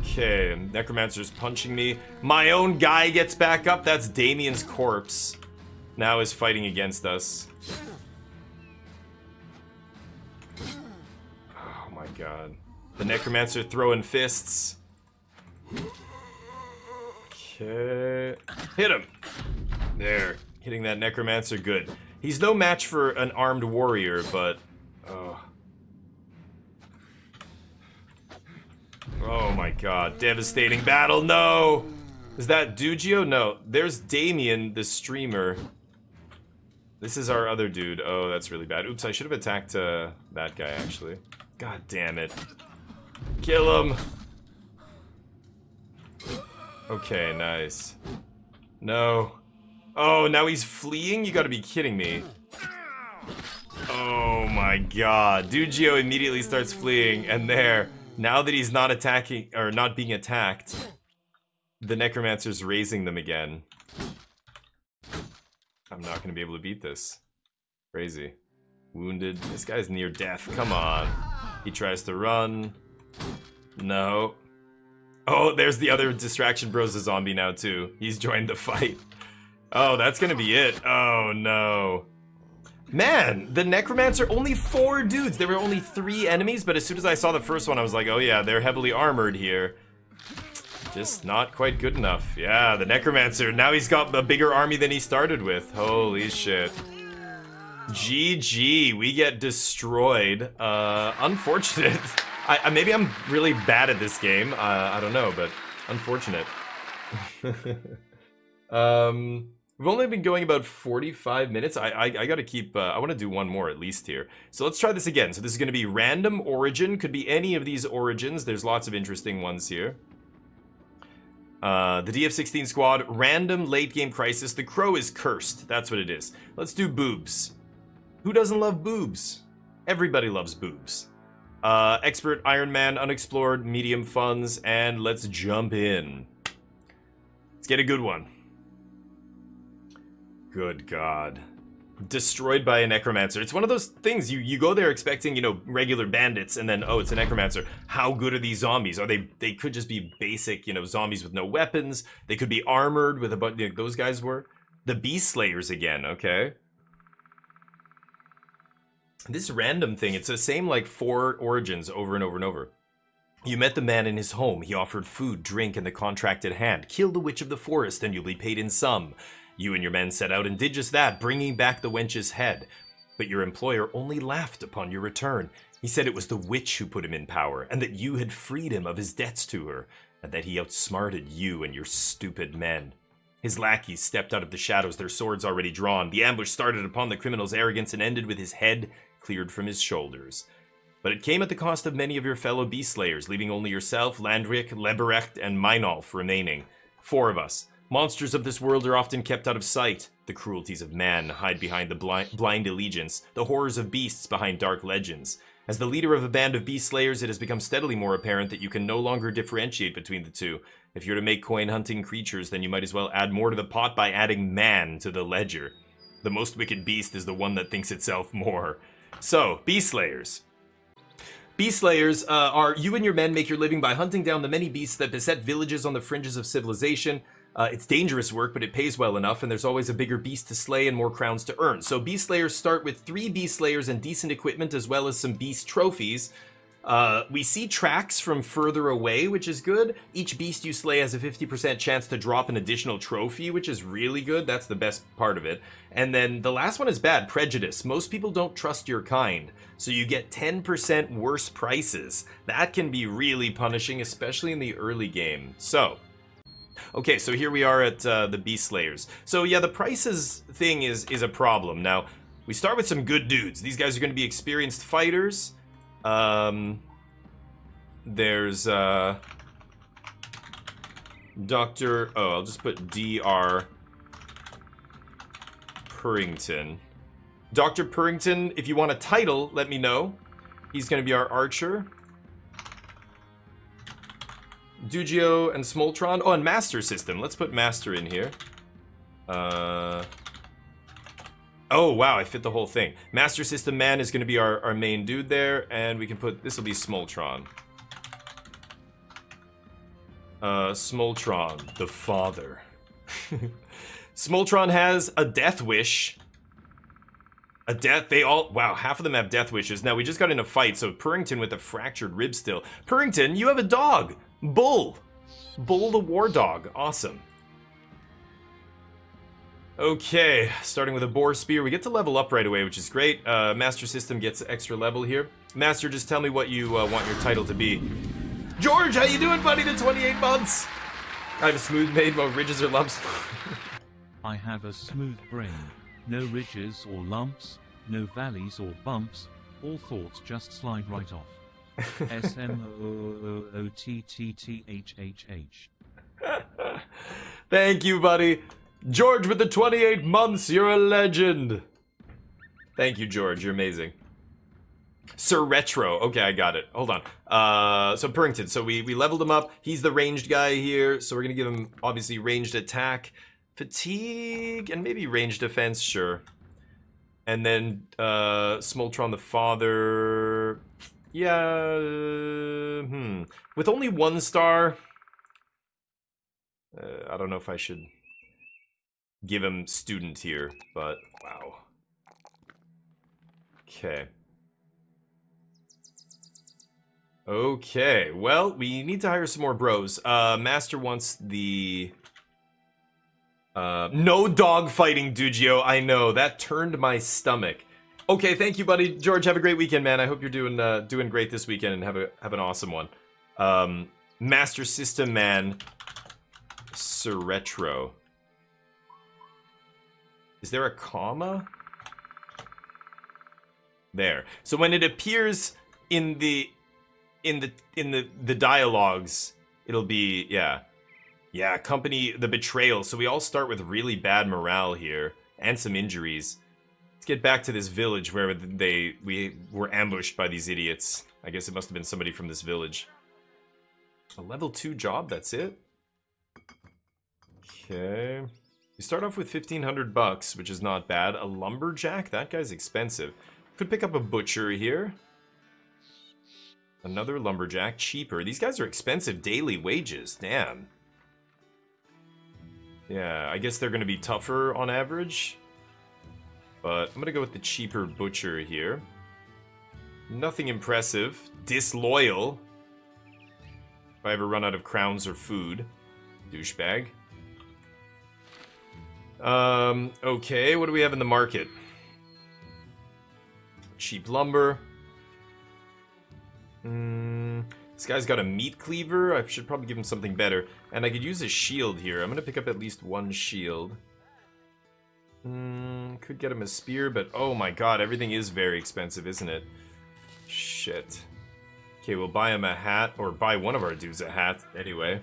Okay, Necromancer's punching me. My own guy gets back up. That's Damien's corpse. Now is fighting against us. Oh my god. The Necromancer throwing fists. Okay. Hit him. There. Hitting that Necromancer good. He's no match for an armed warrior, but... Oh. Oh my god. Devastating battle. No! Is that Dugio? No. There's Damien, the streamer. This is our other dude. Oh, that's really bad. Oops, I should have attacked uh, that guy, actually. God damn it. Kill him! Okay, nice. No. Oh, now he's fleeing? You gotta be kidding me. Oh my god. Dugio immediately starts fleeing, and there, now that he's not attacking, or not being attacked, the Necromancer's raising them again. I'm not gonna be able to beat this. Crazy. Wounded. This guy's near death. Come on. He tries to run. No. Oh, there's the other Distraction Bros, a zombie now too. He's joined the fight. Oh, that's gonna be it. Oh no. Man, the Necromancer, only four dudes. There were only three enemies, but as soon as I saw the first one, I was like, oh yeah, they're heavily armored here. Just not quite good enough. Yeah, the Necromancer, now he's got a bigger army than he started with. Holy shit. GG, we get destroyed. Uh, unfortunate. I, maybe I'm really bad at this game. Uh, I don't know, but unfortunate. um, we've only been going about 45 minutes. I, I, I gotta keep, uh, I wanna do one more at least here. So let's try this again. So this is gonna be random origin. Could be any of these origins. There's lots of interesting ones here. Uh, the DF-16 squad, random late game crisis. The crow is cursed. That's what it is. Let's do boobs. Who doesn't love boobs? Everybody loves boobs. Uh, expert Iron Man, unexplored, medium funds, and let's jump in. Let's get a good one. Good God. Destroyed by a necromancer. It's one of those things you you go there expecting you know regular bandits, and then oh, it's a necromancer. How good are these zombies? Are they? They could just be basic you know zombies with no weapons. They could be armored with a bunch. You know, those guys were the beast slayers again. Okay. This random thing, it's the same like four origins over and over and over. You met the man in his home. He offered food, drink, and the contract at hand. Kill the witch of the forest, and you'll be paid in sum. You and your men set out and did just that, bringing back the wench's head. But your employer only laughed upon your return. He said it was the witch who put him in power, and that you had freed him of his debts to her, and that he outsmarted you and your stupid men. His lackeys stepped out of the shadows, their swords already drawn. The ambush started upon the criminal's arrogance and ended with his head cleared from his shoulders. But it came at the cost of many of your fellow beast slayers, leaving only yourself, Landric, Leberecht, and Meinolf remaining. Four of us. Monsters of this world are often kept out of sight. The cruelties of man hide behind the blind, blind allegiance, the horrors of beasts behind dark legends. As the leader of a band of beast slayers, it has become steadily more apparent that you can no longer differentiate between the two. If you're to make coin hunting creatures, then you might as well add more to the pot by adding man to the ledger. The most wicked beast is the one that thinks itself more. So, Beast Slayers. Beast Slayers uh, are you and your men make your living by hunting down the many beasts that beset villages on the fringes of civilization. Uh, it's dangerous work, but it pays well enough, and there's always a bigger beast to slay and more crowns to earn. So Beast Slayers start with three Beast Slayers and decent equipment, as well as some Beast trophies. Uh, we see tracks from further away, which is good. Each beast you slay has a 50% chance to drop an additional trophy, which is really good. That's the best part of it. And then the last one is bad, prejudice. Most people don't trust your kind, so you get 10% worse prices. That can be really punishing, especially in the early game. So, Okay, so here we are at uh, the Beast Slayers. So yeah, the prices thing is is a problem. Now, we start with some good dudes. These guys are going to be experienced fighters. Um, there's uh, Dr. Oh, I'll just put Dr. Purrington. Dr. Purrington, if you want a title, let me know. He's going to be our archer. Dugio and Smoltron. Oh, and Master System. Let's put Master in here. Uh... Oh, wow, I fit the whole thing. Master System Man is going to be our, our main dude there, and we can put... This will be Smoltron. Uh, Smoltron, the father. Smoltron has a death wish. A death, they all, wow, half of them have death wishes. Now, we just got in a fight, so Purrington with a fractured rib still. Purrington, you have a dog! Bull! Bull the war dog, awesome. Okay, starting with a boar spear. We get to level up right away, which is great. Uh, Master System gets extra level here. Master, just tell me what you uh, want your title to be. George, how you doing, buddy, to 28 months? I have a smooth made, no ridges or lumps. I have a smooth brain. No ridges or lumps, no valleys or bumps, all thoughts just slide right off. S M O O O T T T H H H. Thank you, buddy. George with the 28 months, you're a legend. Thank you, George. You're amazing. Sir Retro. Okay, I got it. Hold on. Uh, so Purrington. So we, we leveled him up. He's the ranged guy here. So we're to give him, obviously, ranged attack, fatigue, and maybe ranged defense. Sure. And then uh, Smoltron the Father. Yeah. Hmm. With only one star. Uh, I don't know if I should give him student here, but wow. Okay. Okay, well, we need to hire some more bros. Uh, Master wants the... Uh, no dog fighting, Dugio. I know, that turned my stomach. Okay, thank you, buddy. George, have a great weekend, man. I hope you're doing uh, doing great this weekend and have a have an awesome one. Um, Master System Man, Sir Retro. Is there a comma? There. So when it appears in the in the in the the dialogues, it'll be yeah. Yeah, company the betrayal. So we all start with really bad morale here and some injuries. Let's get back to this village where they we were ambushed by these idiots. I guess it must have been somebody from this village. A level 2 job, that's it? Okay. You start off with 1500 bucks, which is not bad. A lumberjack? That guy's expensive. Could pick up a butcher here. Another lumberjack, cheaper. These guys are expensive daily wages, damn. Yeah, I guess they're going to be tougher on average. But I'm going to go with the cheaper butcher here. Nothing impressive. Disloyal. If I ever run out of crowns or food. Douchebag. Um, okay, what do we have in the market? Cheap lumber. Mm, this guy's got a meat cleaver. I should probably give him something better. And I could use a shield here. I'm going to pick up at least one shield. Mm, could get him a spear, but oh my god, everything is very expensive, isn't it? Shit. Okay, we'll buy him a hat, or buy one of our dudes a hat, anyway.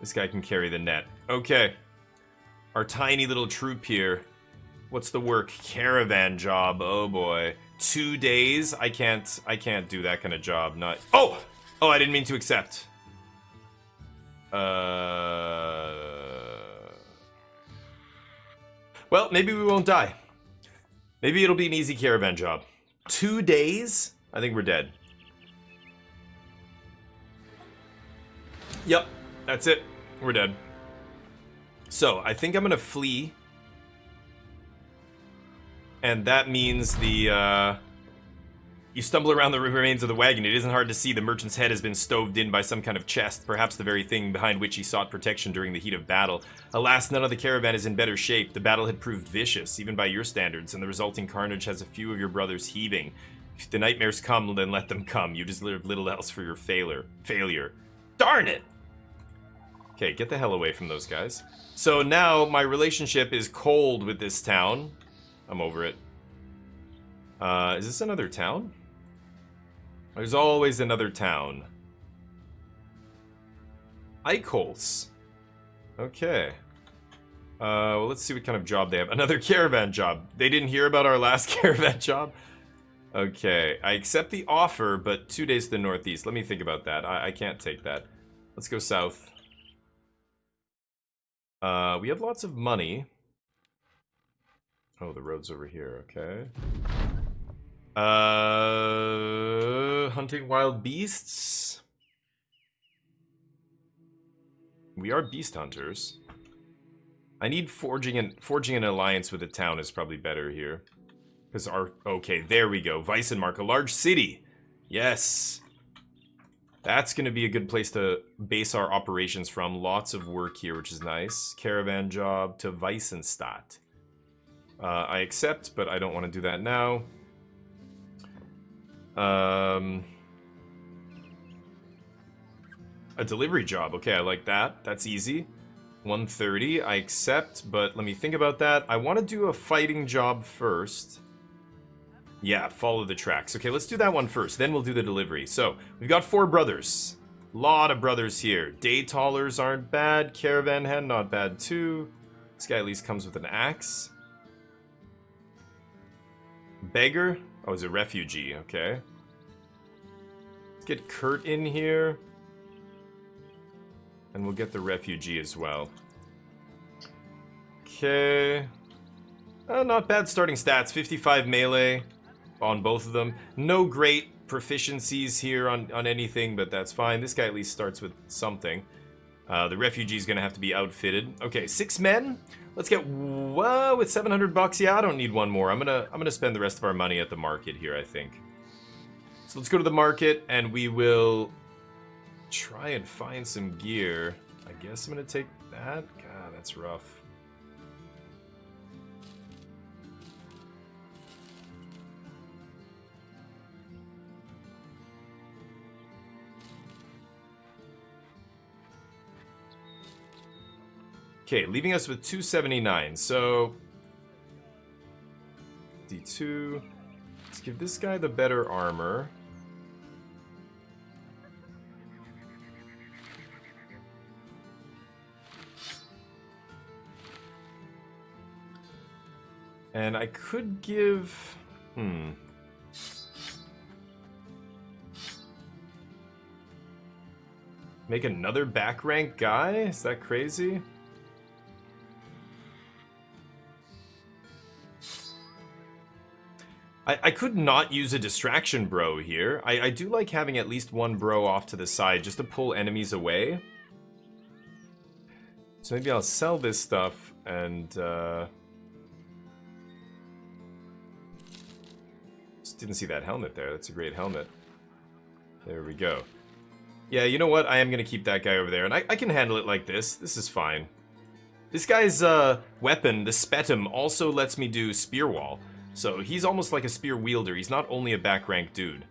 This guy can carry the net. Okay. Our tiny little troop here. What's the work? Caravan job. Oh boy. Two days? I can't I can't do that kind of job. Not Oh! Oh, I didn't mean to accept. Uh Well, maybe we won't die. Maybe it'll be an easy caravan job. Two days? I think we're dead. Yep, that's it. We're dead. So, I think I'm gonna flee. And that means the, uh... You stumble around the remains of the wagon. It isn't hard to see the merchant's head has been stoved in by some kind of chest, perhaps the very thing behind which he sought protection during the heat of battle. Alas, none of the caravan is in better shape. The battle had proved vicious, even by your standards, and the resulting carnage has a few of your brothers heaving. If the nightmares come, then let them come. You deserve little else for your failure. Failure. Darn it! Okay, get the hell away from those guys. So now my relationship is cold with this town. I'm over it. Uh, is this another town? There's always another town. Eichholz. Okay. Uh, well, let's see what kind of job they have. Another caravan job. They didn't hear about our last caravan job? Okay, I accept the offer, but two days to the northeast. Let me think about that. I, I can't take that. Let's go south. Uh, we have lots of money. Oh, the road's over here, okay. Uh, hunting wild beasts. We are beast hunters. I need forging an forging an alliance with a town is probably better here. Because our okay, there we go. Weissenmark, a large city. Yes. That's gonna be a good place to base our operations from. Lots of work here, which is nice. Caravan job to Weissenstadt. Uh, I accept, but I don't want to do that now. Um, a delivery job. Okay, I like that. That's easy. 130, I accept, but let me think about that. I want to do a fighting job first. Yeah, follow the tracks. Okay, let's do that one first. Then we'll do the delivery. So, we've got four brothers. Lot of brothers here. Daytalers aren't bad. Caravan Hand, not bad too. This guy at least comes with an axe. Beggar? Oh, he's a refugee, okay. Let's get Kurt in here. And we'll get the refugee as well. Okay. Uh, not bad starting stats. 55 melee on both of them. No great proficiencies here on, on anything, but that's fine. This guy at least starts with something. Uh, the refugee is going to have to be outfitted. Okay, six men. Let's get whoa with 700 bucks. Yeah, I don't need one more. I'm gonna I'm gonna spend the rest of our money at the market here. I think. So let's go to the market and we will try and find some gear. I guess I'm gonna take that. God, that's rough. Okay, leaving us with 279. So D2. Let's give this guy the better armor. And I could give... Hmm. Make another back rank guy? Is that crazy? I, I could not use a distraction bro here. I, I do like having at least one bro off to the side just to pull enemies away. So maybe I'll sell this stuff and... Uh, just didn't see that helmet there. That's a great helmet. There we go. Yeah, you know what? I am going to keep that guy over there. And I, I can handle it like this. This is fine. This guy's uh, weapon, the Spetum, also lets me do Spear Wall. So he's almost like a spear wielder. He's not only a back rank dude.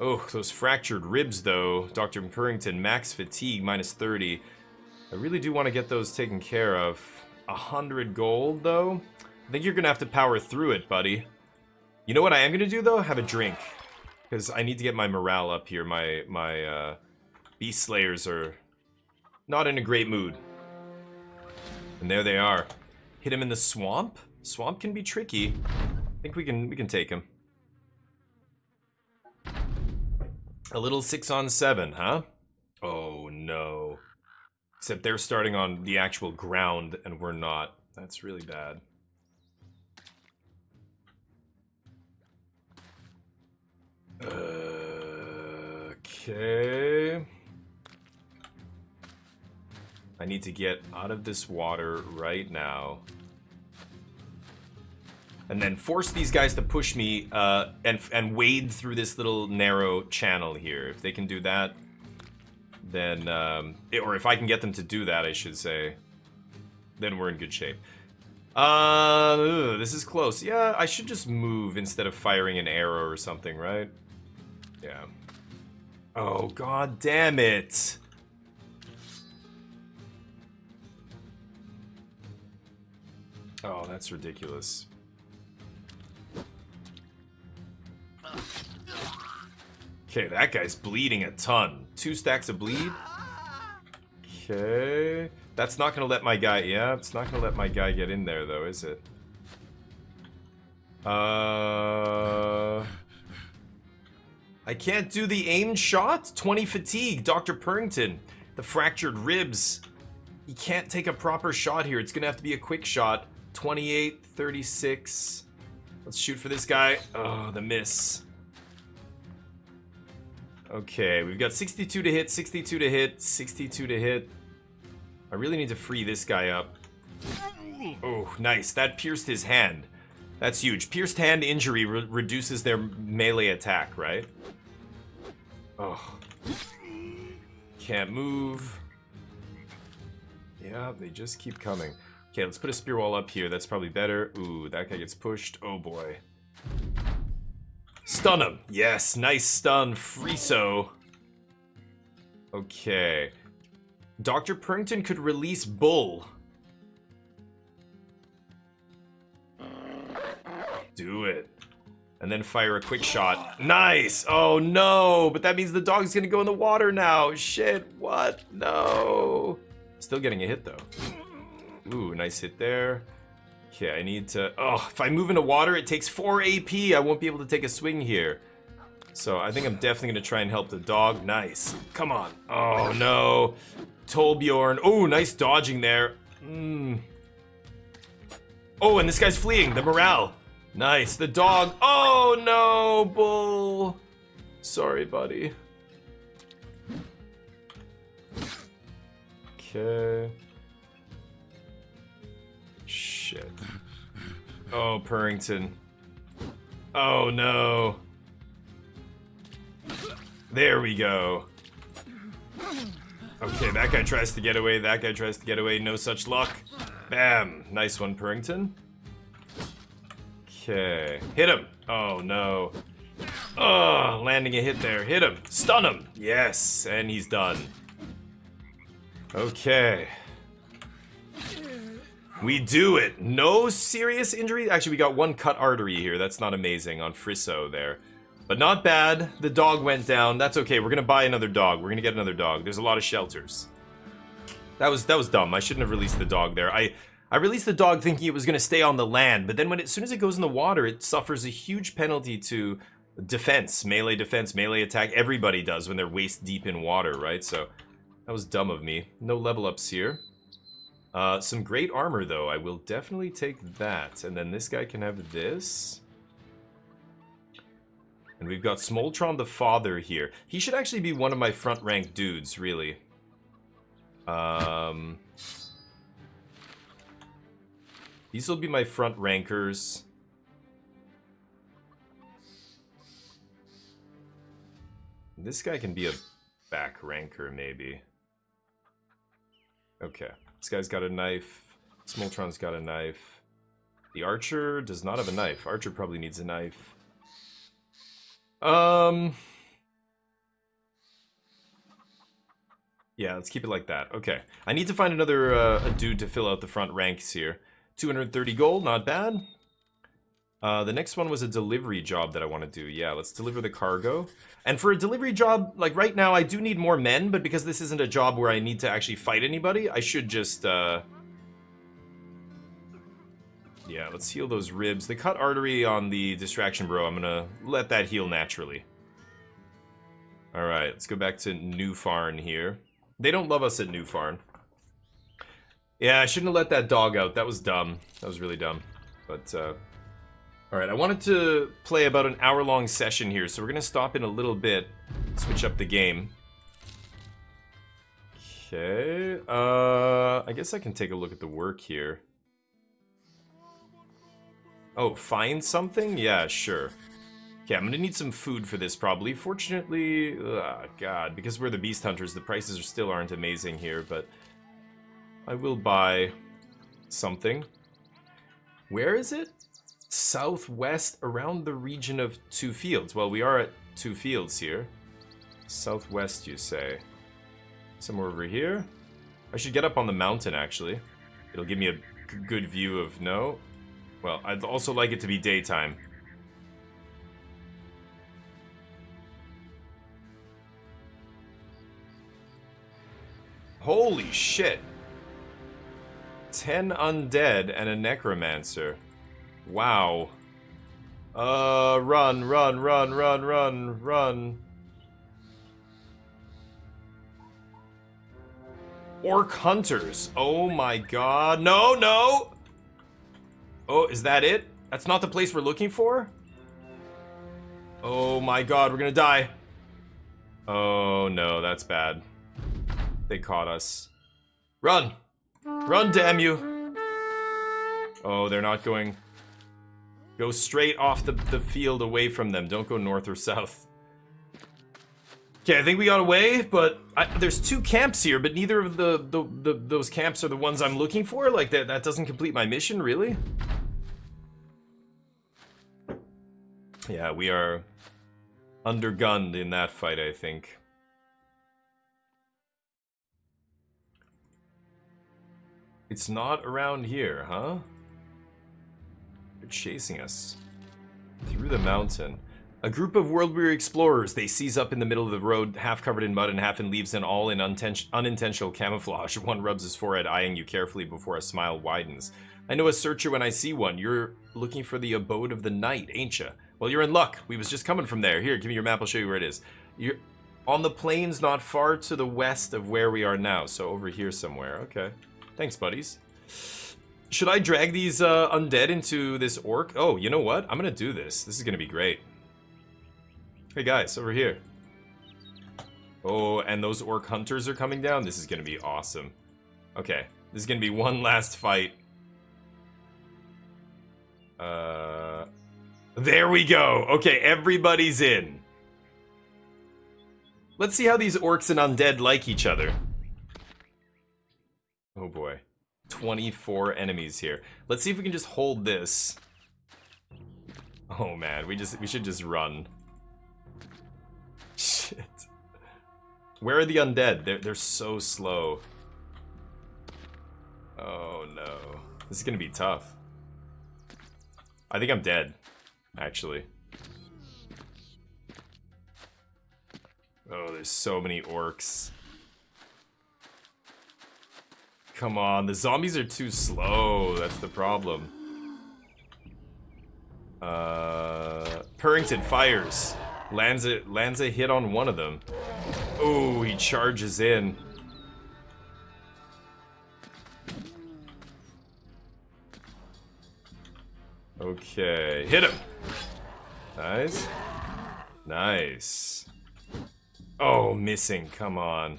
Oh, those fractured ribs though. Dr. Purrington, max fatigue, minus 30. I really do want to get those taken care of. A hundred gold though? I think you're gonna have to power through it, buddy. You know what I am gonna do though? Have a drink. Because I need to get my morale up here. My, my, uh, Beast Slayers are not in a great mood. And there they are. Hit him in the swamp? Swamp can be tricky. I think we can we can take him. A little six on seven, huh? Oh no. Except they're starting on the actual ground and we're not. That's really bad. Okay. I need to get out of this water right now. And then force these guys to push me uh, and and wade through this little narrow channel here. If they can do that, then um, or if I can get them to do that, I should say, then we're in good shape. Uh, ugh, this is close. Yeah, I should just move instead of firing an arrow or something, right? Yeah. Oh, god damn it. Oh, that's ridiculous. Okay, that guy's bleeding a ton. Two stacks of bleed. Okay. That's not gonna let my guy... Yeah, it's not gonna let my guy get in there, though, is it? Uh... I can't do the aimed shot? 20 fatigue, Dr. Purrington. The fractured ribs. You can't take a proper shot here. It's gonna have to be a quick shot. 28, 36. Let's shoot for this guy. Oh, the miss. Okay, we've got 62 to hit, 62 to hit, 62 to hit. I really need to free this guy up. Oh, nice. That pierced his hand. That's huge. Pierced hand injury re reduces their melee attack, right? Oh. Can't move. Yeah, they just keep coming. Okay, let's put a spear wall up here. That's probably better. Ooh, that guy gets pushed. Oh boy. Stun him. Yes, nice stun. Friso. Okay. Dr. Purrington could release Bull. Do it. And then fire a quick shot. Nice! Oh no! But that means the dog's gonna go in the water now. Shit, what? No. Still getting a hit though. Ooh, nice hit there. Okay, I need to... Oh, if I move into water, it takes 4 AP. I won't be able to take a swing here. So I think I'm definitely going to try and help the dog. Nice. Come on. Oh, no. Torbjorn. Oh, nice dodging there. Mm. Oh, and this guy's fleeing. The morale. Nice. The dog. Oh, no, Bull. Sorry, buddy. Okay. Oh, Purrington. Oh, no. There we go. Okay, that guy tries to get away, that guy tries to get away, no such luck. Bam! Nice one, Purrington. Okay, hit him! Oh no. Oh, landing a hit there, hit him! Stun him! Yes, and he's done. Okay. We do it! No serious injury? Actually, we got one cut artery here, that's not amazing on Friso there. But not bad. The dog went down. That's okay. We're gonna buy another dog. We're gonna get another dog. There's a lot of shelters. That was that was dumb. I shouldn't have released the dog there. I I released the dog thinking it was gonna stay on the land, but then when it, as soon as it goes in the water, it suffers a huge penalty to defense, melee defense, melee attack. Everybody does when they're waist deep in water, right? So that was dumb of me. No level ups here. Uh, some great armor though. I will definitely take that. And then this guy can have this. And we've got Smoltron the Father here. He should actually be one of my front rank dudes, really. Um, these will be my front rankers. This guy can be a back ranker, maybe. Okay. This guy's got a knife. Smoltron's got a knife. The Archer does not have a knife. Archer probably needs a knife. Um. Yeah, let's keep it like that. Okay. I need to find another uh, dude to fill out the front ranks here. 230 gold, not bad. Uh, the next one was a delivery job that I want to do. Yeah, let's deliver the cargo. And for a delivery job, like right now, I do need more men, but because this isn't a job where I need to actually fight anybody, I should just, uh... Yeah, let's heal those ribs. The cut artery on the distraction bro, I'm gonna let that heal naturally. Alright, let's go back to New Farn here. They don't love us at New Farn. Yeah, I shouldn't have let that dog out. That was dumb. That was really dumb. But, uh... Alright, I wanted to play about an hour-long session here, so we're gonna stop in a little bit, switch up the game. Okay, uh... I guess I can take a look at the work here. Oh, find something? Yeah, sure. Okay, I'm gonna need some food for this probably. Fortunately, oh god, because we're the beast hunters, the prices are still aren't amazing here, but I will buy something. Where is it? Southwest, around the region of Two Fields. Well, we are at Two Fields here. Southwest, you say. Somewhere over here? I should get up on the mountain, actually. It'll give me a good view of... No? Well, I'd also like it to be daytime. Holy shit! Ten undead and a necromancer. Wow. Uh, run, run, run, run, run, run. Orc hunters. Oh my god. No, no! Oh, is that it? That's not the place we're looking for? Oh my god, we're gonna die. Oh no, that's bad. They caught us. Run! Run, damn you! Oh, they're not going... Go straight off the, the field away from them. Don't go north or south. Okay, I think we got away, but I, there's two camps here, but neither of the, the, the, those camps are the ones I'm looking for. Like, that, that doesn't complete my mission, really? Yeah, we are undergunned in that fight, I think. It's not around here, huh? They're chasing us. Through the mountain. A group of world-weary explorers. They seize up in the middle of the road, half covered in mud and half in leaves and all in unintentional camouflage. One rubs his forehead, eyeing you carefully before a smile widens. I know a searcher when I see one. You're looking for the abode of the night, ain't ya? Well, you're in luck. We was just coming from there. Here, give me your map. I'll show you where it is. You're on the plains not far to the west of where we are now. So over here somewhere. Okay. Thanks, buddies. Should I drag these uh, undead into this orc? Oh, you know what? I'm gonna do this. This is gonna be great. Hey guys, over here. Oh, and those orc hunters are coming down? This is gonna be awesome. Okay, this is gonna be one last fight. Uh, there we go. Okay, everybody's in. Let's see how these orcs and undead like each other. Oh boy. 24 enemies here. Let's see if we can just hold this. Oh man, we just we should just run. Shit. Where are the undead? They're they're so slow. Oh no. This is gonna be tough. I think I'm dead, actually. Oh, there's so many orcs. Come on, the zombies are too slow. That's the problem. Uh, Purrington fires. Lands a, lands a hit on one of them. Oh, he charges in. Okay, hit him. Nice. Nice. Oh, missing, come on.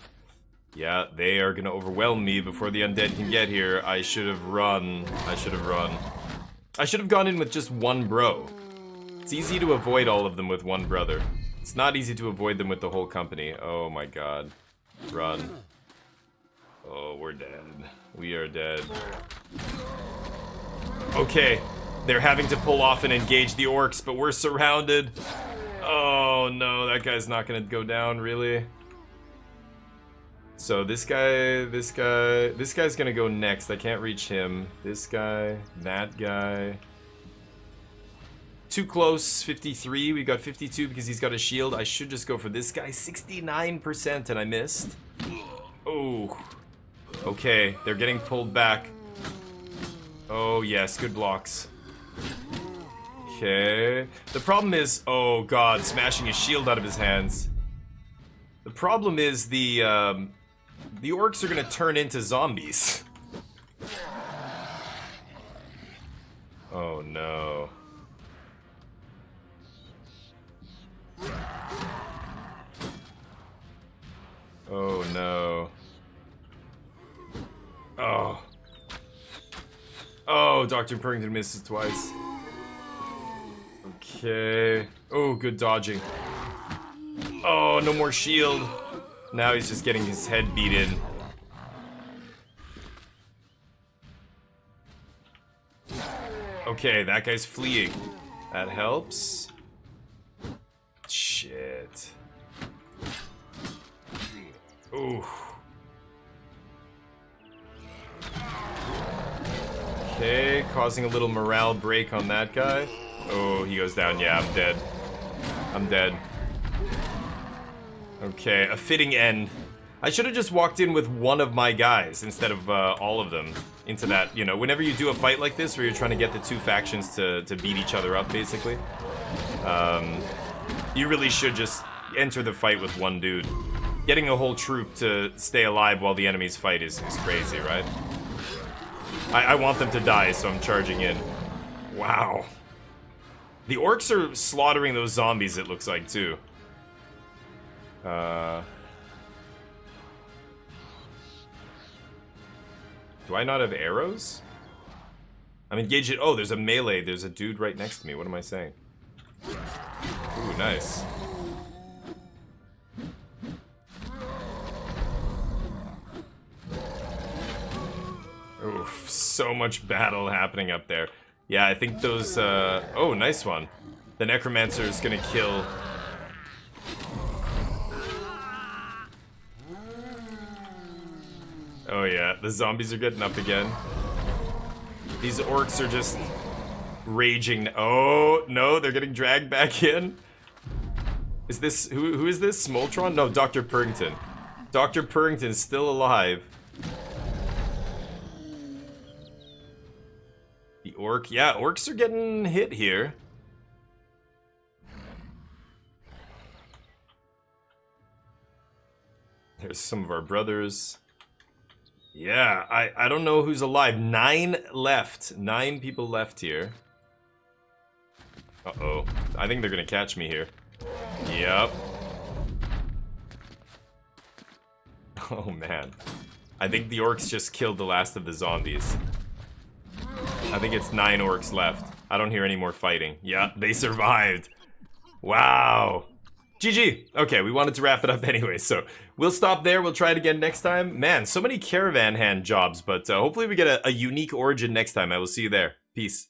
Yeah, they are gonna overwhelm me before the undead can get here. I should have run. I should have run. I should have gone in with just one bro. It's easy to avoid all of them with one brother. It's not easy to avoid them with the whole company. Oh my god. Run. Oh, we're dead. We are dead. Okay, they're having to pull off and engage the orcs, but we're surrounded. Oh no, that guy's not gonna go down, really? So this guy, this guy, this guy's gonna go next. I can't reach him. This guy, that guy. Too close, 53. We got 52 because he's got a shield. I should just go for this guy. 69% and I missed. Oh. Okay, they're getting pulled back. Oh yes, good blocks. Okay. The problem is, oh god, smashing his shield out of his hands. The problem is the, um, the orcs are gonna turn into zombies. Oh no. Oh no. Oh. Oh, Dr. Purrington misses twice. Okay. Oh, good dodging. Oh, no more shield. Now he's just getting his head beat in. Okay, that guy's fleeing. That helps. Shit. Ooh. Okay, causing a little morale break on that guy. Oh, he goes down. Yeah, I'm dead. I'm dead. Okay, a fitting end. I should have just walked in with one of my guys instead of uh, all of them into that, you know, whenever you do a fight like this where you're trying to get the two factions to, to beat each other up, basically, um, you really should just enter the fight with one dude. Getting a whole troop to stay alive while the enemies fight is, is crazy, right? I, I want them to die, so I'm charging in. Wow. The orcs are slaughtering those zombies, it looks like, too. Uh... Do I not have arrows? I'm engaged. Oh, there's a melee. There's a dude right next to me. What am I saying? Ooh, nice. Oof, so much battle happening up there. Yeah, I think those, uh... Oh, nice one. The Necromancer is gonna kill... Oh yeah, the zombies are getting up again. These orcs are just raging. Oh, no, they're getting dragged back in. Is this, who, who is this? Smoltron? No, Dr. Purrington. Dr. Purrington's still alive. The orc, yeah, orcs are getting hit here. There's some of our brothers. Yeah, I, I don't know who's alive. Nine left. Nine people left here. Uh-oh. I think they're gonna catch me here. Yep. Oh, man. I think the orcs just killed the last of the zombies. I think it's nine orcs left. I don't hear any more fighting. Yeah, they survived. Wow. GG. Okay, we wanted to wrap it up anyway, so we'll stop there. We'll try it again next time. Man, so many caravan hand jobs, but uh, hopefully we get a, a unique origin next time. I will see you there. Peace.